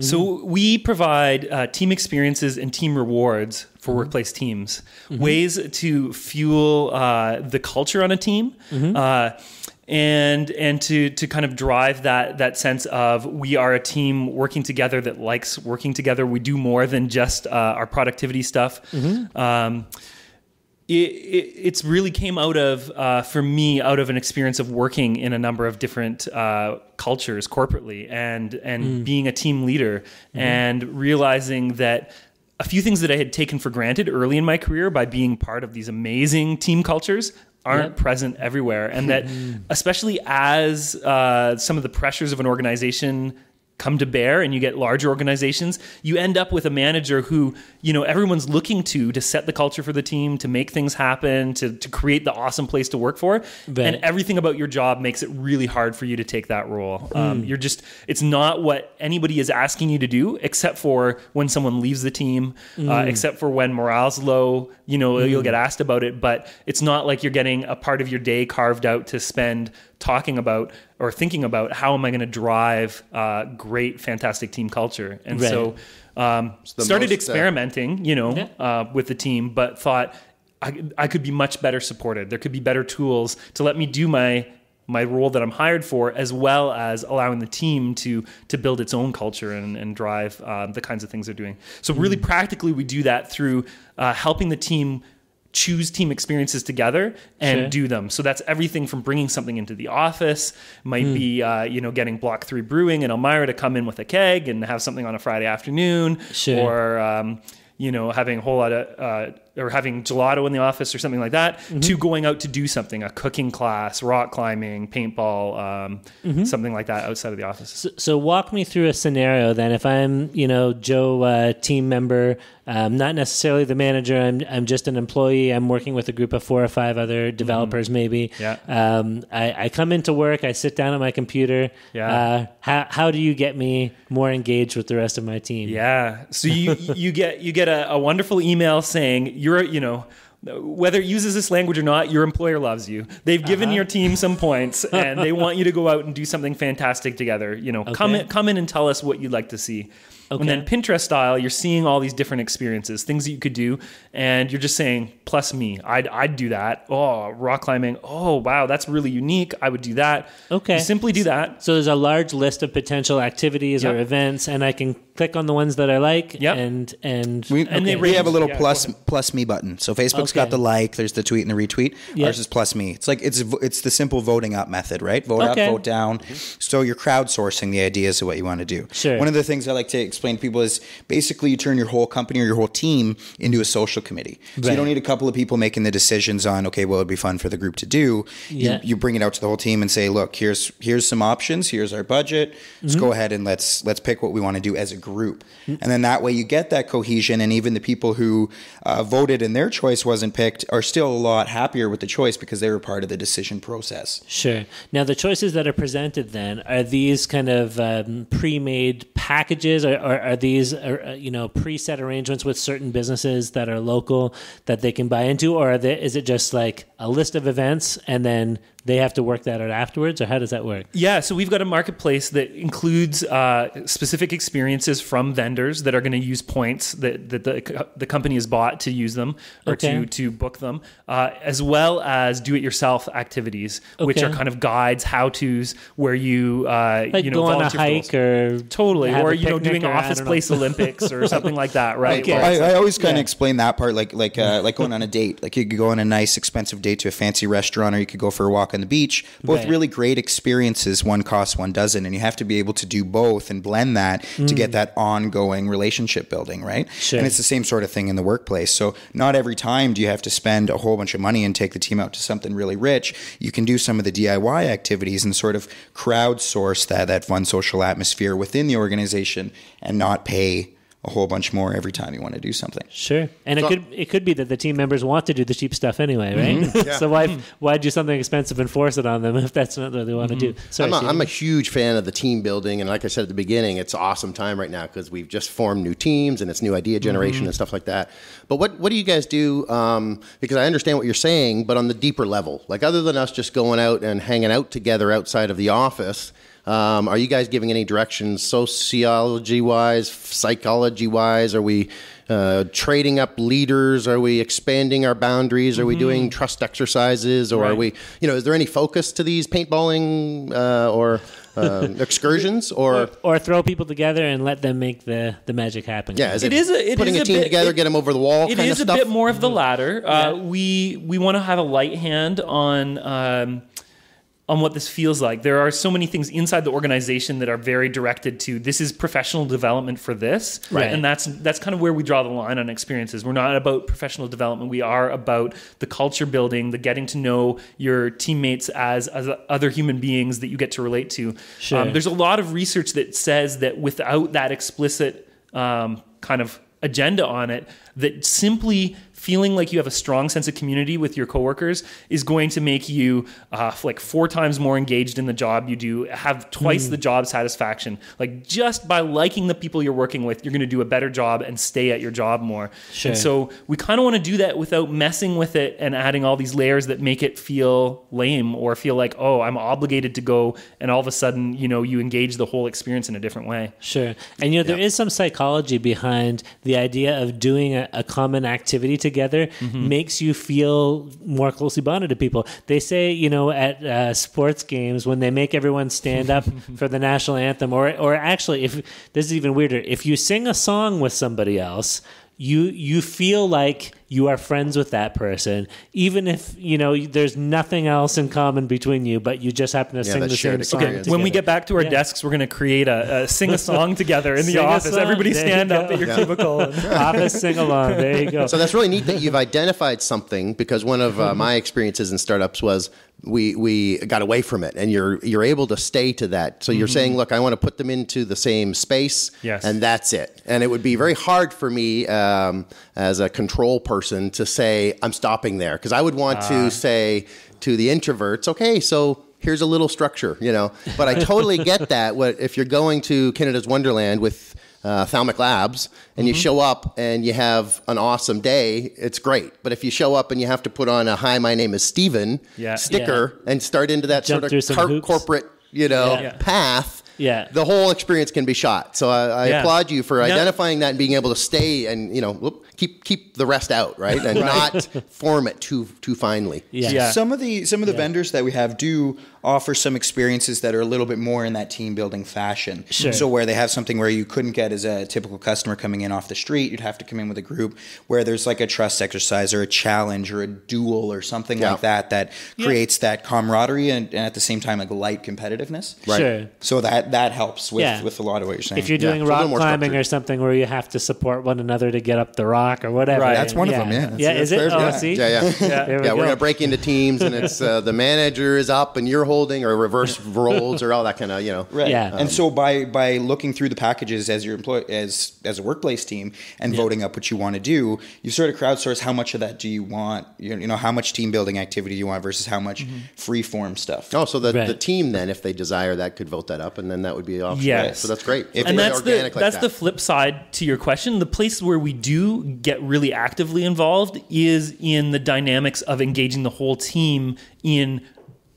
So we provide uh, team experiences and team rewards for workplace teams, ways to fuel uh, the culture on a team. And and to to kind of drive that that sense of we are a team working together that likes working together. We do more than just uh, our productivity stuff. Um, it, it it's really came out of uh, for me out of an experience of working in a number of different uh, cultures corporately and and being a team leader and realizing that a few things that I had taken for granted early in my career by being part of these amazing team cultures aren't Yep. present everywhere and that especially as uh, some of the pressures of an organization come to bear and you get larger organizations you end up with a manager who you know everyone's looking to to set the culture for the team to make things happen to, to create the awesome place to work for. Right. and everything about your job makes it really hard for you to take that role. Um, you're just it's not what anybody is asking you to do except for when someone leaves the team uh, except for when morale's low you know you'll get asked about it. But it's not like you're getting a part of your day carved out to spend talking about or thinking about how am I going to drive uh, great, fantastic team culture. And Right. so um, started most, uh, experimenting, you know, Yeah. uh, with the team, but thought I, I could be much better supported. There could be better tools to let me do my my role that I'm hired for, as well as allowing the team to to build its own culture and, and drive um, the kinds of things they're doing. So really, practically, we do that through uh, helping the team choose team experiences together and Sure. do them. So that's everything from bringing something into the office, might Hmm. be uh, you know getting Block Three Brewing and Elmira to come in with a keg and have something on a Friday afternoon, Sure. or um, you know having a whole lot of uh, or having gelato in the office or something like that, Mm-hmm. to going out to do something, a cooking class, rock climbing, paintball, um, Mm-hmm. something like that outside of the office. So, so walk me through a scenario then. If I'm, you know, Joe, uh, team member, um, not necessarily the manager. I'm, I'm just an employee. I'm working with a group of four or five other developers, maybe. Mm-hmm. Yeah. Um, I, I come into work. I sit down at my computer. Yeah. Uh, how how do you get me more engaged with the rest of my team? Yeah. So you you get you get a, a wonderful email saying you're you know whether it uses this language or not, your employer loves you. They've given Uh-huh. your team some points and they want you to go out and do something fantastic together. You know, come in, come in and tell us what you'd like to see. And then Pinterest style, you're seeing all these different experiences, things that you could do, and you're just saying, plus me, I'd, I'd do that. Oh, rock climbing. Oh, wow, that's really unique. I would do that. Okay. You simply do that. So there's a large list of potential activities or events, and I can click on the ones that I like, Yep. and and We, And they we have a little yeah, plus go ahead. plus me button. So Facebook's Okay. got the like, there's the tweet and the retweet. Yeah. Ours is plus me. It's like it's it's the simple voting up method, right? Vote Okay. up, vote down. Mm-hmm. So you're crowdsourcing the ideas of what you want to do. Sure. One of the things I like to explain to people is basically you turn your whole company or your whole team into a social committee. So you don't need a couple of people making the decisions on okay, well, it'd be fun for the group to do. Yeah. You, you bring it out to the whole team and say, look, here's here's some options. Here's our budget. Let's Mm-hmm. go ahead and let's let's pick what we want to do as a group. And then that way you get that cohesion, and even the people who uh, voted and their choice wasn't picked are still a lot happier with the choice because they were part of the decision process. Sure. Now, the choices that are presented then are these kind of um, pre-made packages, or, or are these uh, you know preset arrangements with certain businesses that are local that they can buy into, or are they, is it just like a list of events and then they have to work that out afterwards, or how does that work? Yeah, so we've got a marketplace that includes uh, specific experiences from vendors that are going to use points that, that the, the company has bought to use them or Okay. to, to book them, uh, as well as do it yourself activities, which are kind of guides, how to's, where you, uh, Like you know, go on a hike those. or Totally, have or a you know, doing or office don't know. place Olympics or something like that, right? Okay. Where I, I always kind of Yeah. explain that part like like uh, like going on a date. Like you could go on a nice expensive date to a fancy restaurant, or you could go for a walk on the beach. Both Right. really great experiences. One costs, one doesn't, and you have to be able to do both and blend that to get mm. that ongoing relationship building, right? Sure. And it's the same sort of thing in the workplace. So not every time do you have to spend a whole bunch of money and take the team out to something really rich. You can do some of the DIY activities and sort of crowdsource that that fun social atmosphere within the organization and not pay a whole bunch more every time you want to do something. Sure, and So- it could it could be that the team members want to do the cheap stuff anyway, right? Mm-hmm. Yeah. so why mm-hmm. why do something expensive and force it on them if that's not what they want to do? Mm-hmm. Sorry, I'm a, Stephen. I'm a huge fan of the team building, and like I said at the beginning, it's awesome time right now because we've just formed new teams and it's new idea generation and stuff like that. But what what do you guys do? Um, because I understand what you're saying, but on the deeper level, like other than us just going out and hanging out together outside of the office. Um, are you guys giving any directions sociology wise, psychology wise? Are we uh, trading up leaders? Are we expanding our boundaries? Are we doing trust exercises? Or are we, you know, is there any focus to these paintballing uh, or um, excursions? Or, or throw people together and let them make the, the magic happen. yeah, is It it, is a- it putting is a, a team bit- together, it- get them over the wall It kind is of a bit more of the latter. Uh, Yeah. We we want to have a light hand on um, on what this feels like. There are so many things inside the organization that are very directed to this is professional development for this, Right. And that's that's kind of where we draw the line on experiences. We're not about professional development. We are about the culture building, the getting to know your teammates as as other human beings that you get to relate to. Um, there's a lot of research that says that without that explicit um, kind of agenda on it, that simply feeling like you have a strong sense of community with your coworkers is going to make you uh, like four times more engaged in the job you do, have twice the job satisfaction. Like just by liking the people you're working with, you're going to do a better job and stay at your job more. Sure. And so we kind of want to do that without messing with it and adding all these layers that make it feel lame or feel like, oh, I'm obligated to go. And all of a sudden, you know, you engage the whole experience in a different way. Sure. And you know, there is some psychology behind the idea of doing a, a common activity together Mm-hmm. makes you feel more closely bonded to people. They say, you know, at uh, sports games when they make everyone stand up for the national anthem, or or actually, if this is even weirder, if you sing a song with somebody else. You you feel like you are friends with that person, even if you know there's nothing else in common between you, but you just happen to Yeah, sing the same song. experience. When we get back to our Yeah. desks, we're going to create a, a sing a song together in the office. song. Everybody There stand up go. at your Yeah. cubicle. office sing along. There you go. So that's really neat that you've identified something because one of uh, my experiences in startups was we we got away from it and you're you're able to stay to that. So you're saying, look, I want to put them into the same space, Yes. and that's it. And it would be very hard for me um, as a control person to say I'm stopping there because I would want to say to the introverts, okay, so. Here's a little structure, you know, but I totally get that. What if you're going to Canada's Wonderland with uh, Thalmic Labs and you show up and you have an awesome day, it's great. But if you show up and you have to put on a "Hi, my name is Steven Yeah. sticker and start into that Jump sort of car- corporate, you know, Yeah. path, Yeah. the whole experience can be shot. So I, I Yeah. applaud you for No. identifying that and being able to stay and you know whoop, keep keep the rest out, right, and not form it too too finely. Yeah. Yeah. Some of the some of the vendors that we have do offer some experiences that are a little bit more in that team building fashion. Sure. So where they have something where you couldn't get as a typical customer coming in off the street, you'd have to come in with a group where there's like a trust exercise or a challenge or a duel or something Yeah. like that that creates that camaraderie and, and at the same time like light competitiveness. Right. Sure. So that that helps with, Yeah. with a lot of what you're saying. If you're doing it's rock more climbing structured. or something where you have to support one another to get up the rock or whatever. Right. That's one of them, yeah. Yeah, That's- is it? Oh, fair. see? Yeah, yeah. There we yeah, go. we're gonna break into teams, and it's uh, the manager is up and you're holding, or reverse roles, or all that kind of you know. Right. Yeah. and so by by looking through the packages as your employee as as a workplace team and voting up what you want to do, you sort of crowdsource how much of that do you want? You you know how much team building activity do you want versus how much free form stuff. Oh, so the, Right. the team then, if they desire that, could vote that up, and then that would be off. Yes. So that's great. If- and really that's the organic like that's that. the flip side to your question. The place where we do get really actively involved is in the dynamics of engaging the whole team in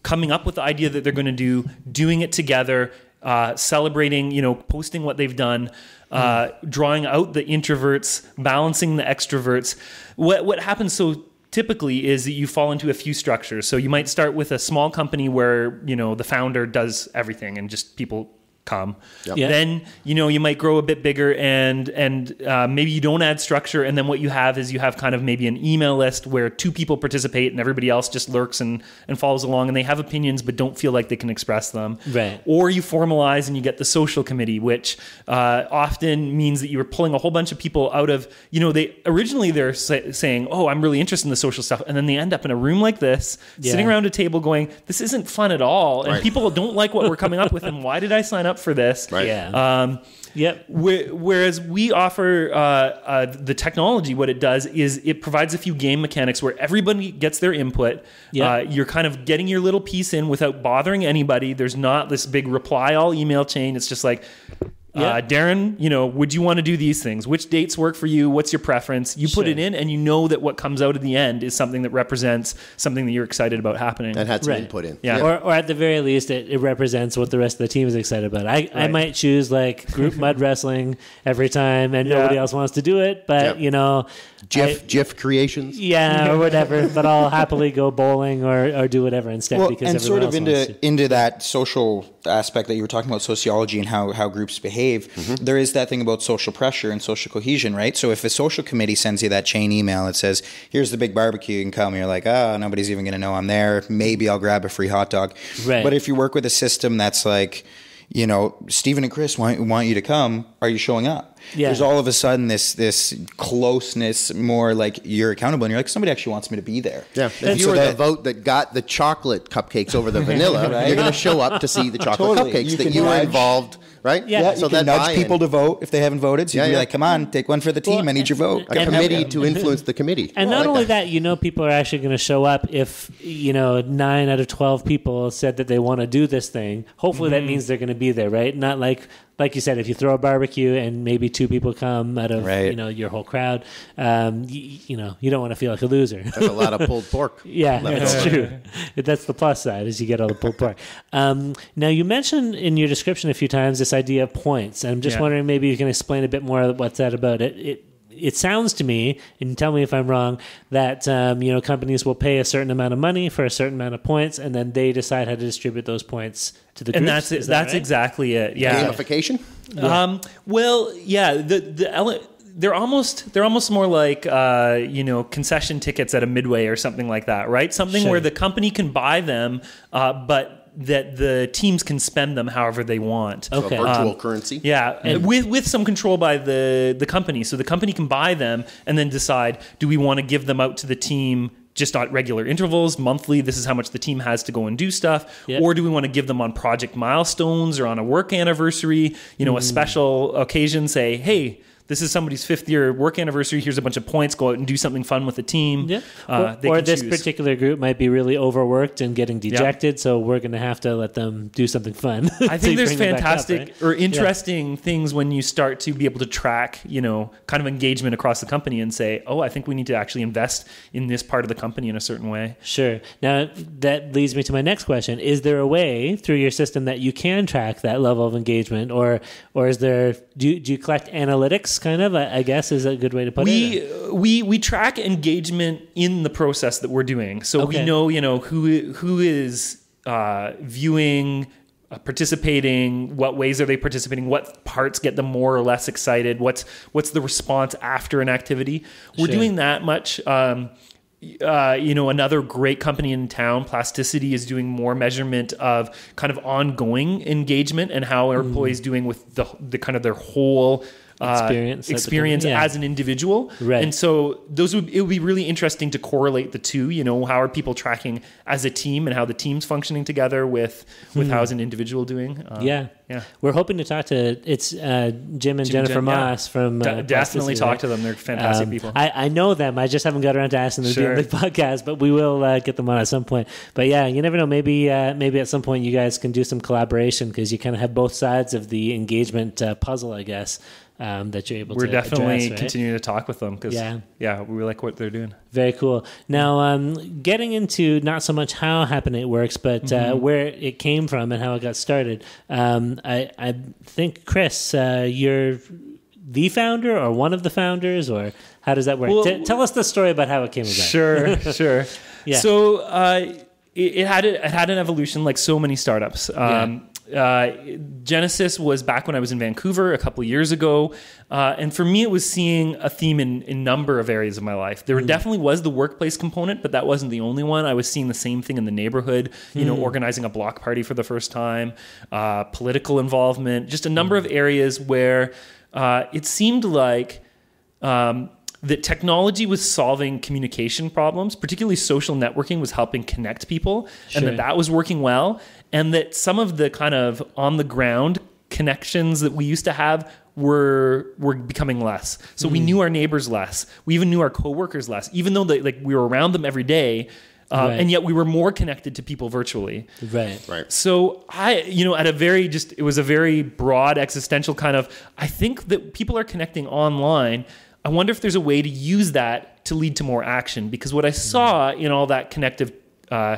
coming up with the idea that they're going to do, doing it together, uh, celebrating, you know, posting what they've done, uh, drawing out the introverts, balancing the extroverts. What what happens so typically is that you fall into a few structures. So you might start with a small company where you know the founder does everything and just people come. Yep. Yeah. Then you know you might grow a bit bigger and and uh, maybe you don't add structure and then what you have is you have kind of maybe an email list where two people participate and everybody else just lurks and and follows along and they have opinions but don't feel like they can express them. Right. Or you formalize and you get the social committee, which uh, often means that you are pulling a whole bunch of people out of you know they originally they're say, saying oh I'm really interested in the social stuff and then they end up in a room like this sitting around a table going this isn't fun at all and Right. people don't like what we're coming up with and why did I sign up for this? Right. Yeah. Um, yep. Whe- Whereas we offer uh, uh, the technology, what it does is it provides a few game mechanics where everybody gets their input. Yeah. Uh, you're kind of getting your little piece in without bothering anybody. There's not this big reply all email chain. It's just like, Yeah. uh, Darren, you know, would you want to do these things? Which dates work for you? What's your preference? You put Sure. it in, and you know that what comes out at the end is something that represents something that you're excited about happening. and had some Right. input in. Yeah. Or, or at the very least, it, it represents what the rest of the team is excited about. I, I might choose like group mud wrestling every time, and nobody else wants to do it. But Yep. you know, GIF I- GIF creations. yeah, or whatever. but I'll happily go bowling or, or do whatever instead well, because and everyone sort of into into that social aspect that you were talking about sociology and how how groups behave. Mm-hmm. there is that thing about social pressure and social cohesion, right? So if a social committee sends you that chain email that says, "Here's the big barbecue," you can come. You're like, "Oh, nobody's even going to know I'm there. Maybe I'll grab a free hot dog." Right. But if you work with a system that's like you know, Stephen and Kris want, want you to come. Are you showing up? Yeah. There's all of a sudden this this closeness, more like you're accountable, and you're like somebody actually wants me to be there. Yeah, if And you so were that- the vote that got the chocolate cupcakes over the vanilla, Right. you're going to show up to see the chocolate Totally. cupcakes You that you were involved, right? Yeah. Yeah, so you can that nudge buy-in. people to vote if they haven't voted. So you Yeah, can be yeah. like, "Come on, take one for the team. Well, I need your vote." a committee to influence the committee. And I not like only that. you know, people are actually going to show up if you know nine out of twelve people said that they want to do this thing. Hopefully, Mm-hmm. that means they're going to be there, right? Not like like you said, if you throw a barbecue and maybe two people come out of Right. you know your whole crowd, um, you, you know, you don't want to feel like a loser. That's a lot of pulled pork. Yeah, that's true. That's the plus side is you get all the pulled pork. Um, now you mentioned in your description a few times this idea of points. I'm just Yeah. wondering maybe you can explain a bit more what's that about. It it it sounds to me, and tell me if I'm wrong, that um, you know companies will pay a certain amount of money for a certain amount of points, and then they decide how to distribute those points to the and groups. that's it, that That's right? exactly it. Yeah. Gamification. Um, well, yeah, the the ele- they're almost they're almost more like uh, you know concession tickets at a midway or something like that, right? Something Sure. where the company can buy them, uh, but that the teams can spend them however they want. So Okay. virtual Um, currency. Yeah, and with with some control by the the company, so the company can buy them and then decide: do we want to give them out to the team? Just at regular intervals, monthly. This is how much the team has to go and do stuff, Yep. or do we want to give them on project milestones or on a work anniversary? You know, a special occasion. Say, hey, this is somebody's fifth year work anniversary. Here's a bunch of points. Go out and do something fun with the team. Yeah. Uh, they or or this choose. particular group might be really overworked and getting dejected, so we're going to have to let them do something fun. I think there's back up, fantastic right? or interesting things when you start to be able to track, you know, kind of engagement across the company and say, oh, I think we need to actually invest in this part of the company in a certain way. Sure. Now that leads me to my next question: Is there a way through your system that you can track that level of engagement, or or is there do do you collect analytics? Kind of, I, I guess, is a good way to put we it. we we track engagement in the process that we're doing so we know you know who who is uh, viewing uh, participating what ways are they participating what parts get them more or less excited what's what's the response after an activity we're Sure. doing that much um, uh, you know, another great company in town, Plasticity, is doing more measurement of kind of ongoing engagement and how Mm. our employees doing with the the kind of their whole uh, Experience, Yeah. as an individual. Right. And so those would it would be really interesting to correlate the two. You know, how are people tracking as a team and how the team's functioning together with with how is an individual doing? Uh, Hmm. Yeah. yeah. We're hoping to talk to it's uh, Jim and Jim Jennifer Jen, yeah. Moss from uh, De- definitely talk right? to them. They're fantastic Um, people. I, I know them. I just haven't got around to asking them Sure. to be on the podcast, but we will uh, get them on at some point. But yeah, you never know. Maybe uh, maybe at some point you guys can do some collaboration because you kind of have both sides of the engagement uh, puzzle, I guess, um, that you're able We're to definitely address, right? continuing to talk with them because Yeah. yeah. we like what they're doing. Very cool. Now, um, getting into not so much how Happenate works, but Mm-hmm. uh, where it came from and how it got started. Um, I, I think, Kris, uh, you're the founder or one of the founders, or how does that work? Well- T- tell us the story about how it came about. Sure, sure. Yeah. So uh, it, it had a, it had an evolution like so many startups. Um, uh, Genesis was back when I was in Vancouver a couple years ago, uh, and for me, it was seeing a theme in a number of areas of my life. There definitely was the workplace component, but that wasn't the only one. I was seeing the same thing in the neighborhood. You know, organizing a block party for the first time, uh, political involvement, just a number of areas where uh, it seemed like um, that technology was solving communication problems, particularly social networking was helping connect people, and that that was working well, and that some of the kind of on the ground connections that we used to have were were becoming less. So we knew our neighbors less. We even knew our coworkers less, even though they, like we were around them every day, uh, Right. and yet we were more connected to people virtually. Right. Right. So I, you know, at a very just, it was a very broad existential kind of. I think that people are connecting online. I wonder if there's a way to use that to lead to more action. Because what I saw in all that connective, uh,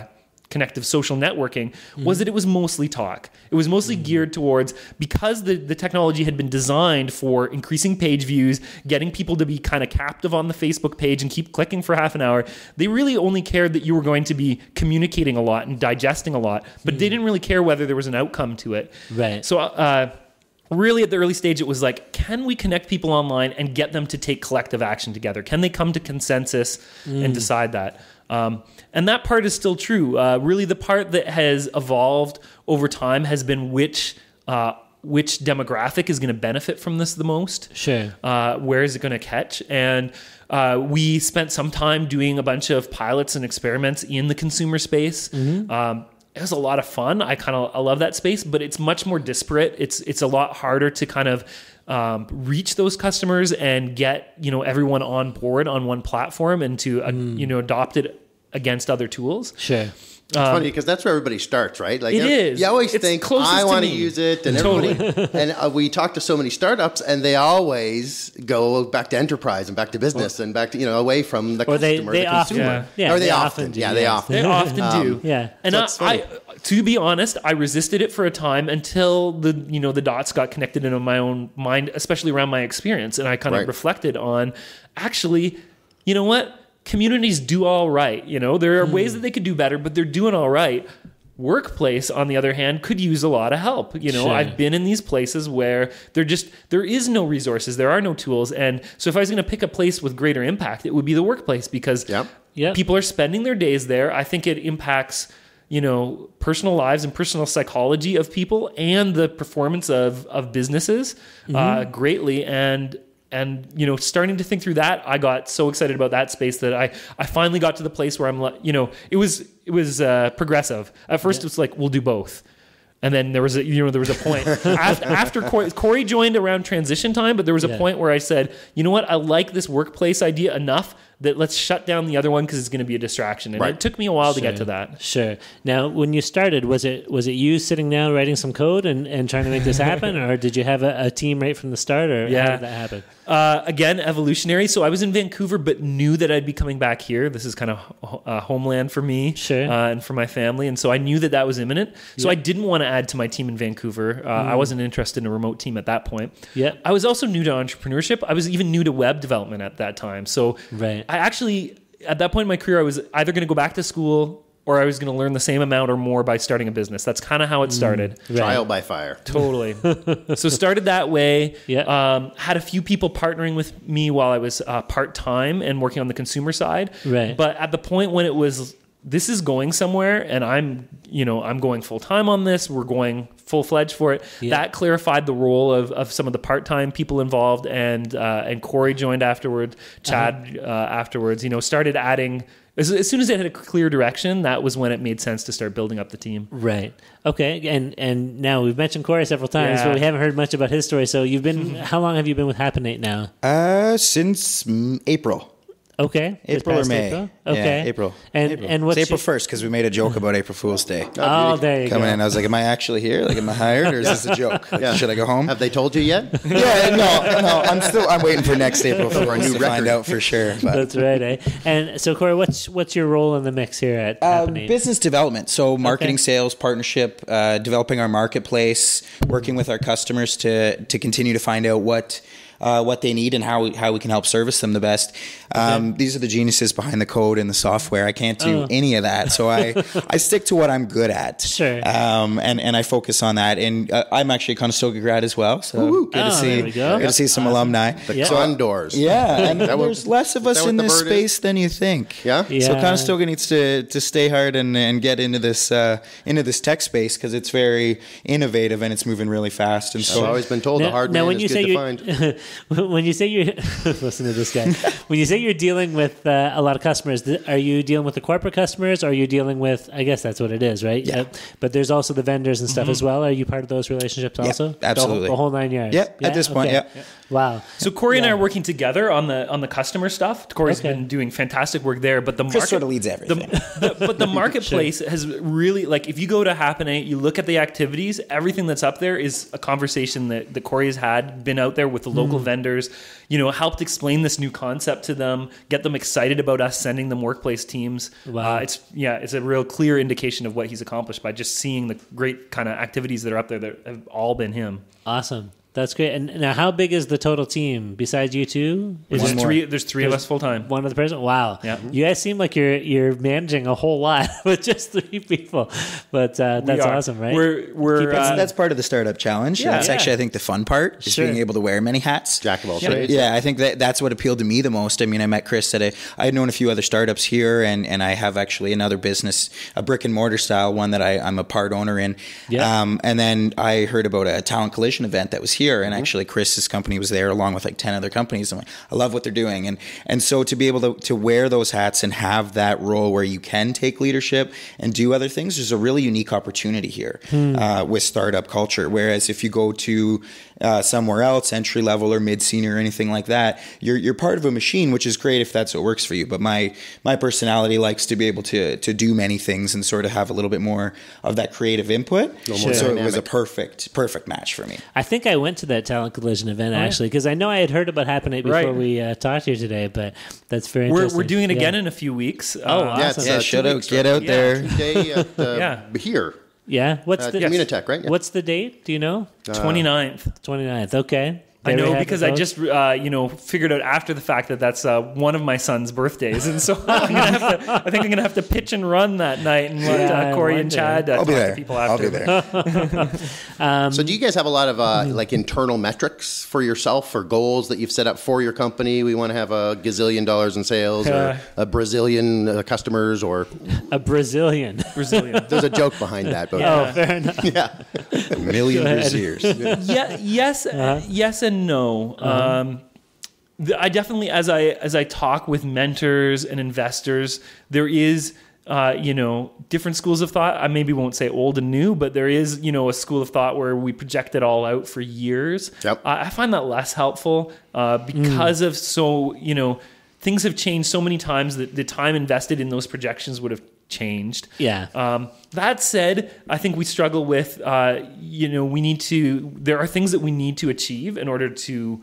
connective social networking mm-hmm. was that it was mostly talk. It was mostly mm-hmm. geared towards because the the technology had been designed for increasing page views, getting people to be kind of captive on the Facebook page and keep clicking for half an hour. They really only cared that you were going to be communicating a lot and digesting a lot, but they mm. didn't really care whether there was an outcome to it. Right. So, uh, uh, really, at the early stage, it was like, can we connect people online and get them to take collective action together? Can they come to consensus and mm. decide that? Um, and that part is still true. Uh, really, the part that has evolved over time has been which. Uh, which demographic is going to benefit from this the most? Sure. uh, where is it going to catch? And uh, we spent some time doing a bunch of pilots and experiments in the consumer space. Um, it was a lot of fun. I kind of I love that space, but it's much more disparate. It's it's a lot harder to kind of um, reach those customers and get you know everyone on board on one platform and to uh, you know adopt it against other tools. Sure. It's funny because that's where everybody starts, right? Like It you, is. You always It's think I want to me." use it, and Totally. everybody. and uh, we talk to so many startups, and they always go back to enterprise and back to business and back to you know away from the Or customer, they the often- consumer. yeah, or they, they often, often do, yeah, they yes. often. They often Um, do. yeah. And So I. I, to be honest, I resisted it for a time until the you know the dots got connected in my own mind, especially around my experience, and I kind of Right. reflected on actually, you know what, communities do all right. You know, there are ways that they could do better, but they're doing all right. Workplace, on the other hand, could use a lot of help. You know, Sure. I've been in these places where there just there is no resources, there are no tools, and so if I was going to pick a place with greater impact, it would be the workplace because Yep. Yep. people are spending their days there. I think it impacts, you know, personal lives and personal psychology of people and the performance of of businesses uh, greatly. And and you know, starting to think through that, I got so excited about that space that I I finally got to the place where I'm like, you know, it was it was uh, progressive. At first, it was like we'll do both. And then there was a you know there was a point after, after Cory, Cory joined around transition time, but there was a Yeah. point where I said, you know what, I like this workplace idea enough that let's shut down the other one because it's going to be a distraction. And Right. it took me a while to get to that. Sure. Now, when you started, was it was it you sitting down writing some code and, and trying to make this happen, or did you have a, a team right from the start, or how Yeah. did that happen? Uh, again, evolutionary. So I was in Vancouver, but knew that I'd be coming back here. This is kind of uh, homeland for me Sure. uh, and for my family. And so I knew that that was imminent. So Yeah. I didn't want to add to my team in Vancouver. Uh, I wasn't interested in a remote team at that point. Yeah. I was also new to entrepreneurship. I was even new to web development at that time. So Right. I actually, at that point in my career, I was either going to go back to school or I was going to learn the same amount or more by starting a business. That's kind of how it started. Right. Trial by fire. Totally. so started that way. Yeah. Um, had a few people partnering with me while I was uh, part time and working on the consumer side. Right. But at the point when it was this is going somewhere and I'm you know I'm going full time on this. We're going full fledged for it. Yeah. That clarified the role of, of some of the part time people involved and uh, and Cory joined afterward. Chad uh afterwards. You know started adding. As, as soon as it had a clear direction, that was when it made sense to start building up the team. Right. Okay. And and now we've mentioned Cory several times, Yeah. but we haven't heard much about his story. So you've been how long have you been with Happenate now? Uh, since mm, April. Okay. April or May? April? Yeah, Okay. April. And April. and what's it's April first because we made a joke about April Fool's Day. Oh, there you Coming go. in, I was like, "Am I actually here? Like, am I hired, or is this a joke? Like, Yeah. Should I go home?" Have they told you yet? yeah, no, no. I'm still. I'm waiting for next April for a a new new to find out for sure. But. That's right, eh? And so, Cory, what's what's your role in the mix here at Uh, business development, so marketing, Okay. sales, partnership, uh, developing our marketplace, working with our customers to to continue to find out what uh, what they need and how we, how we can help service them the best. Um, These are the geniuses behind the code and the software. I can't do Oh. any of that, so I I stick to what I'm good at. Sure. Um, and and I focus on that. And uh, I'm actually a Conestoga grad as well, so good Oh, to see there go. good to see some alumni. The Yeah. condors. Yeah, and that what- there's less of us in this bird is? space than you think. Yeah? So Yeah. Conestoga needs to to stay hard and, and get into this uh, into this tech space because it's very innovative and it's moving really fast. And so I've always been told the hard man is good to find. when you say you're listen to this guy when you say you're dealing with uh, a lot of customers th- are you dealing with the corporate customers or are you dealing with i guess that's what it is right Yeah. Uh, but there's also the vendors and stuff as well are you part of those relationships also The whole- absolutely. the whole, nine yards Yeah, at this point, Okay. yeah. wow So Cory and I are working together on the on the customer stuff. Cory's Okay. been doing fantastic work there, but the Chris market sort of leads everything. the, but the marketplace has really like if you go to Happenate, you look at the activities, everything that's up there is a conversation that, that Cory has had, been out there with the Hmm. Local vendors, you know, helped explain this new concept to them, get them excited about us sending them workplace teams. Wow. Uh, it's yeah, it's a real clear indication of what he's accomplished by just seeing the great kind of activities that are up there that have all been him. awesome that's great and now how big is the total team besides you two is There's it more. three there's three of us full time. one other person wow Yeah. you guys seem like you're you're managing a whole lot with just three people but uh, that's awesome right We're we're uh, that's part of the startup challenge. Yeah. that's Yeah. actually I think the fun part is Sure. being able to wear many hats. Jack of all Yeah. trades. Yeah, I think that that's what appealed to me the most. I mean, I met Kris at a. I had known a few other startups here, and and I have actually another business, a brick and mortar style one that I, I'm a part owner in. Yeah. Um, and then I heard about a talent collision event that was here, and actually Kris's company was there along with like ten other companies. I'm like, I love what they're doing, and and so to be able to to wear those hats and have that role where you can take leadership and do other things, there's a really unique opportunity here uh, with startup culture. Whereas if you go to uh, somewhere else, entry level or mid senior or anything like that, you're you're part of a machine, which is great if that's what works for you. But my my personality likes to be able to to do many things and sort of have a little bit more of that creative input. more So it was a perfect perfect match for me. I think I went to that talent collision event actually because I know I had heard about Happenate before Right. we uh, talked here today, but that's very we're, interesting. we're doing it again Yeah. in a few weeks. Uh, Oh, Yeah, Awesome. it's, Yeah, uh, shout out, get out Yeah. there. Day at the, Yeah. here. Yeah. What's Uh, the Communitech, right? Yeah. What's the date? Do you know? 29th. 29th. Okay. I There we know because I just uh, you know figured out after the fact that that's uh, one of my son's birthdays, and so I'm gonna have to, I think I'm gonna have to pitch and run that night and let Yeah, uh, Cory and. Chad uh, I'll be to there. people I'll be there. Um, So, do you guys have a lot of uh, like internal metrics for yourself or goals that you've set up for your company? We want to have a gazillion dollars in sales Uh, or a Brazilian uh, customers, or a Brazilian. Brazilian. there's a joke behind that. But oh, fair enough. yeah, A million Go ahead. years. yeah, yes, Uh-huh. yes, and no. Um, th- I definitely, as I as I talk with mentors and investors, there is uh, you know, different schools of thought. I maybe won't say old and new, but there is, you know, a school of thought where we project it all out for years. Yep. Uh, I find that less helpful uh, because of so, you know, things have changed so many times that the time invested in those projections would have changed. Yeah. Um, that said, I think we struggle with, uh, you know, we need to, there are things that we need to achieve in order to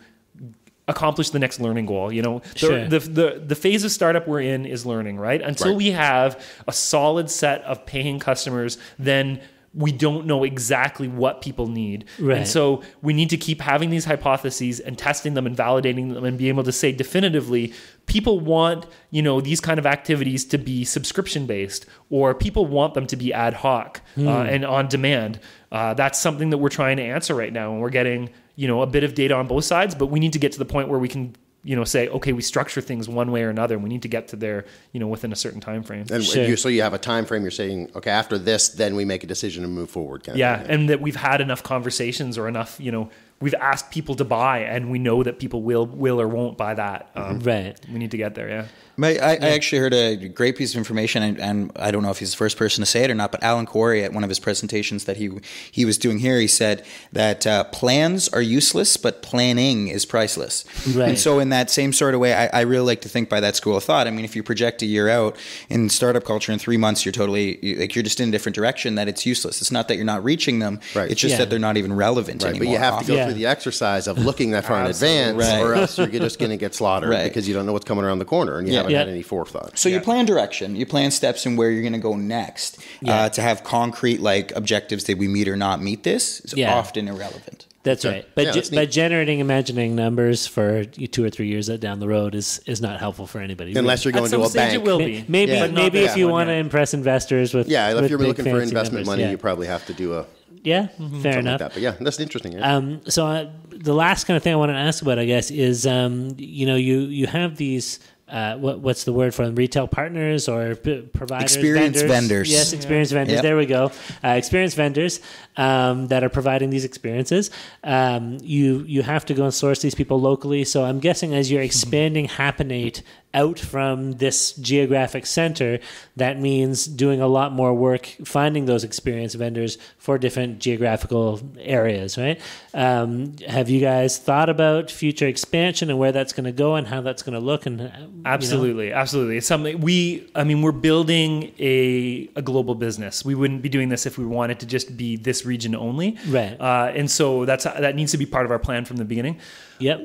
accomplish the next learning goal. You know, the, Sure. the, the, the phase of startup we're in is learning, right? Until Right. we have a solid set of paying customers, then we don't know exactly what people need. Right. And so we need to keep having these hypotheses and testing them and validating them and be able to say definitively people want, you know, these kind of activities to be subscription based or people want them to be ad hoc uh, and on demand. Uh, that's something that we're trying to answer right now and we're getting, you know, a bit of data on both sides, but we need to get to the point where we can you know, say, okay, we structure things one way or another, and we need to get to there, you know, within a certain time frame. And Sure. you, so you have a time frame. You're saying, okay, after this, then we make a decision to move forward. Kind of Yeah, thing. and that we've had enough conversations or enough, you know, we've asked people to buy, and we know that people will will or won't buy that. Um, Right. We need to get there. Yeah. My, I, I actually heard a great piece of information, and, and I don't know if he's the first person to say it or not, but Alan Corey at one of his presentations that he he was doing here, he said that uh, plans are useless, but planning is priceless. Right. And so, in that same sort of way, I, I really like to think by that school of thought. I mean, if you project a year out in startup culture in three months, you're totally like you're just in a different direction. That it's useless. It's not that you're not reaching them. Right. It's just Yeah. that they're not even relevant Right, but anymore. you have to go Yeah. Through the exercise of looking that far in advance, Right. or else you're just going to get slaughtered Right. because you don't know what's coming around the corner and you Yeah. haven't Yeah. had any forethought. So you plan direction, you plan steps and where you're going to go next. Yeah. Uh, to have concrete like objectives that we meet or not meet this is Yeah. often irrelevant. That's Okay. right. But Yeah, ge- that's but generating imagining numbers for two or three years down the road is is not helpful for anybody. Unless you're At going some to a stage bank. it will be. maybe Yeah. But not maybe if you want to yet. impress investors with yeah, if with you're big looking for investment numbers, money, yeah. you probably have to do a yeah, fair something enough. like that. But yeah, that's interesting. Yeah. Um, so uh, the last kind of thing I want to ask about, I guess, is um, you know you you have these. Uh, what, what's the word for them? Retail partners or p- providers? Experienced vendors. Yes, experienced vendors. Yep. There we go. Uh, experienced vendors um, that are providing these experiences. Um, you you have to go and source these people locally. So I'm guessing as you're expanding Happenate out from this geographic center, that means doing a lot more work finding those experienced vendors for different geographical areas, right? Um, have you guys thought about future expansion and where that's going to go and how that's going to look? And uh, you know? Absolutely, absolutely. It's something we. I mean, we're building a a global business. We wouldn't be doing this if we wanted to just be this region only. Right. Uh, and so that's that needs to be part of our plan from the beginning. Yep.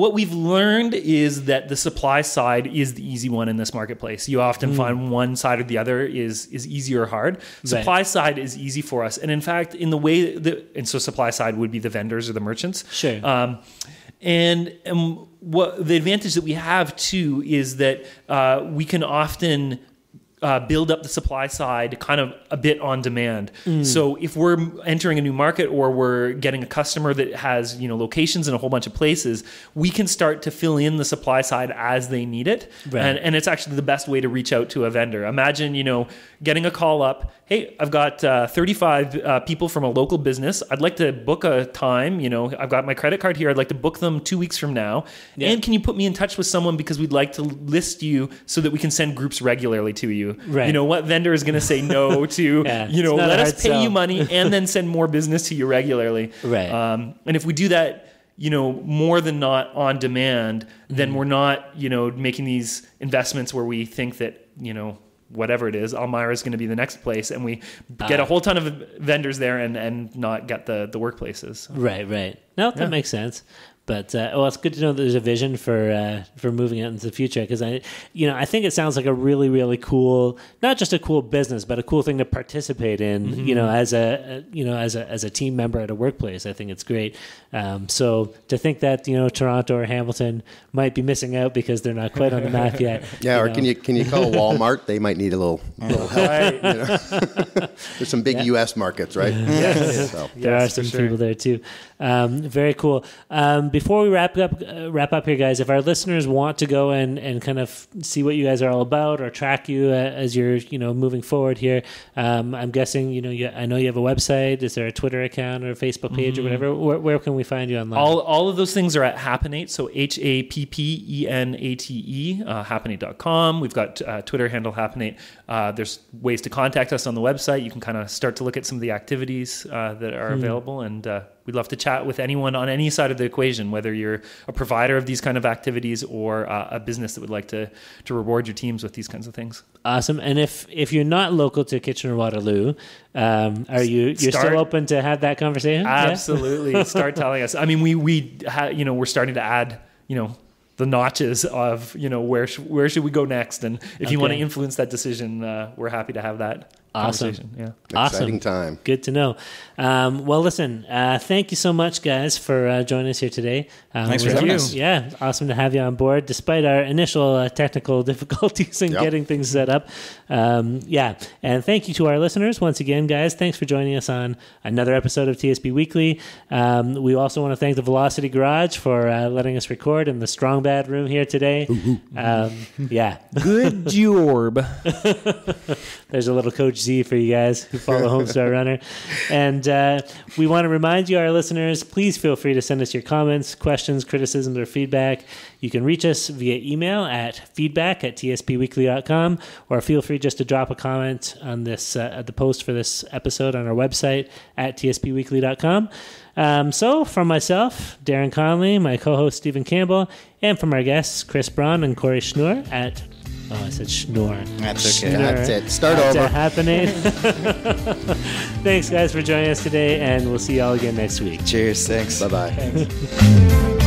What we've learned is that the supply side is the easy one in this marketplace. You often Hmm. find one side or the other is is easy or hard. Supply side is easy for us, and in fact, in the way that and so supply side would be the vendors or the merchants. Sure. Um, and, and what the advantage that we have too is that uh, we can often uh, build up the supply side kind of a bit on demand. So if we're entering a new market or we're getting a customer that has you know locations in a whole bunch of places, we can start to fill in the supply side as they need it, Right. and, and it's actually the best way to reach out to a vendor. Imagine you know getting a call up. Hey, I've got uh, 35 uh, people from a local business. I'd like to book a time. You know, I've got my credit card here. I'd like to book them two weeks from now. Yeah. And can you put me in touch with someone because we'd like to list you so that we can send groups regularly to you. Right. You know, what vendor is going to say no to, Yeah, you know, it's not a let us pay sell. you money and then send more business to you regularly. Right. Um, and if we do that, you know, more than not on demand, then Mm-hmm. we're not, you know, making these investments where we think that, you know, whatever it is, Elmira is going to be the next place, and we get Ah. a whole ton of vendors there and and not get the the workplaces. Right, right. No, that Yeah. makes sense. But uh, well, it's good to know that there's a vision for uh, for moving out into the future because I, you know, I think it sounds like a really really cool, not just a cool business, but a cool thing to participate in. You know, as a a- you know as a as a team member at a workplace, I think it's great. Um, so to think that you know Toronto or Hamilton might be missing out because they're not quite on the map yet. yeah, or know. can you can you call Walmart? They might need a little, little help. Right. There's some big U.S. markets, right? Yes. So. there Yes, are some sure. people there too. Um, very cool. Um, before we wrap up, uh, wrap up here, guys, if our listeners want to go and, and kind of see what you guys are all about or track you uh, as you're you know moving forward here, um, I'm guessing you know you, I know you have a website. Is there a Twitter account or a Facebook page or whatever? Where, where can we find you online? All, all of those things are at Happenate, so H A P P E N A T E, uh, happenate.com. We've got uh, Twitter handle Happenate. Uh, there's ways to contact us on the website. You can kind of start to look at some of the activities uh, that are available, and uh, we'd love to chat with anyone on any side of the equation, whether you're a provider of these kind of activities or uh, a business that would like to, to reward your teams with these kinds of things. Awesome. And if if you're not local to Kitchener Waterloo, um, are you you're Start- still open to have that conversation? Yeah? Absolutely. Start telling us. I mean, we we ha, you know we're starting to add you know the notches of you know where sh- where should we go next, and if you want to influence that decision, uh, we're happy to have that Awesome. Yeah. Awesome. Exciting time. Good to know. Um, well, listen, uh, thank you so much, guys, for uh, joining us here today. Um, Thanks for it was- having us. Yeah, awesome to have you on board, despite our initial uh, technical difficulties in Yep. getting things set up. Um, yeah, and thank you to our listeners once again, guys. Thanks for joining us on another episode of TSP Weekly. Um, we also want to thank the Velocity Garage for uh, letting us record in the Strong Bad room here today. Um, yeah, Good Jorb. there's a little Coach Z for you guys who follow Homestar Runner. And uh, we want to remind you, our listeners, please feel free to send us your comments, questions, criticisms, or feedback. You can reach us via email at feedback at tspweekly.com or feel free just to drop a comment on this uh, at the post for this episode on our website at tspweekly.com. Um, so, from myself, Darren Conley, my co host Stephen Campbell, and from our guests, Kris Braun and Cory Schnurr at Oh, I said Schnur. That's okay. Schnur That's it. Start at, uh, over. Happenate. Thanks, guys, for joining us today, and we'll see you all again next week. Cheers. Thanks. Bye bye.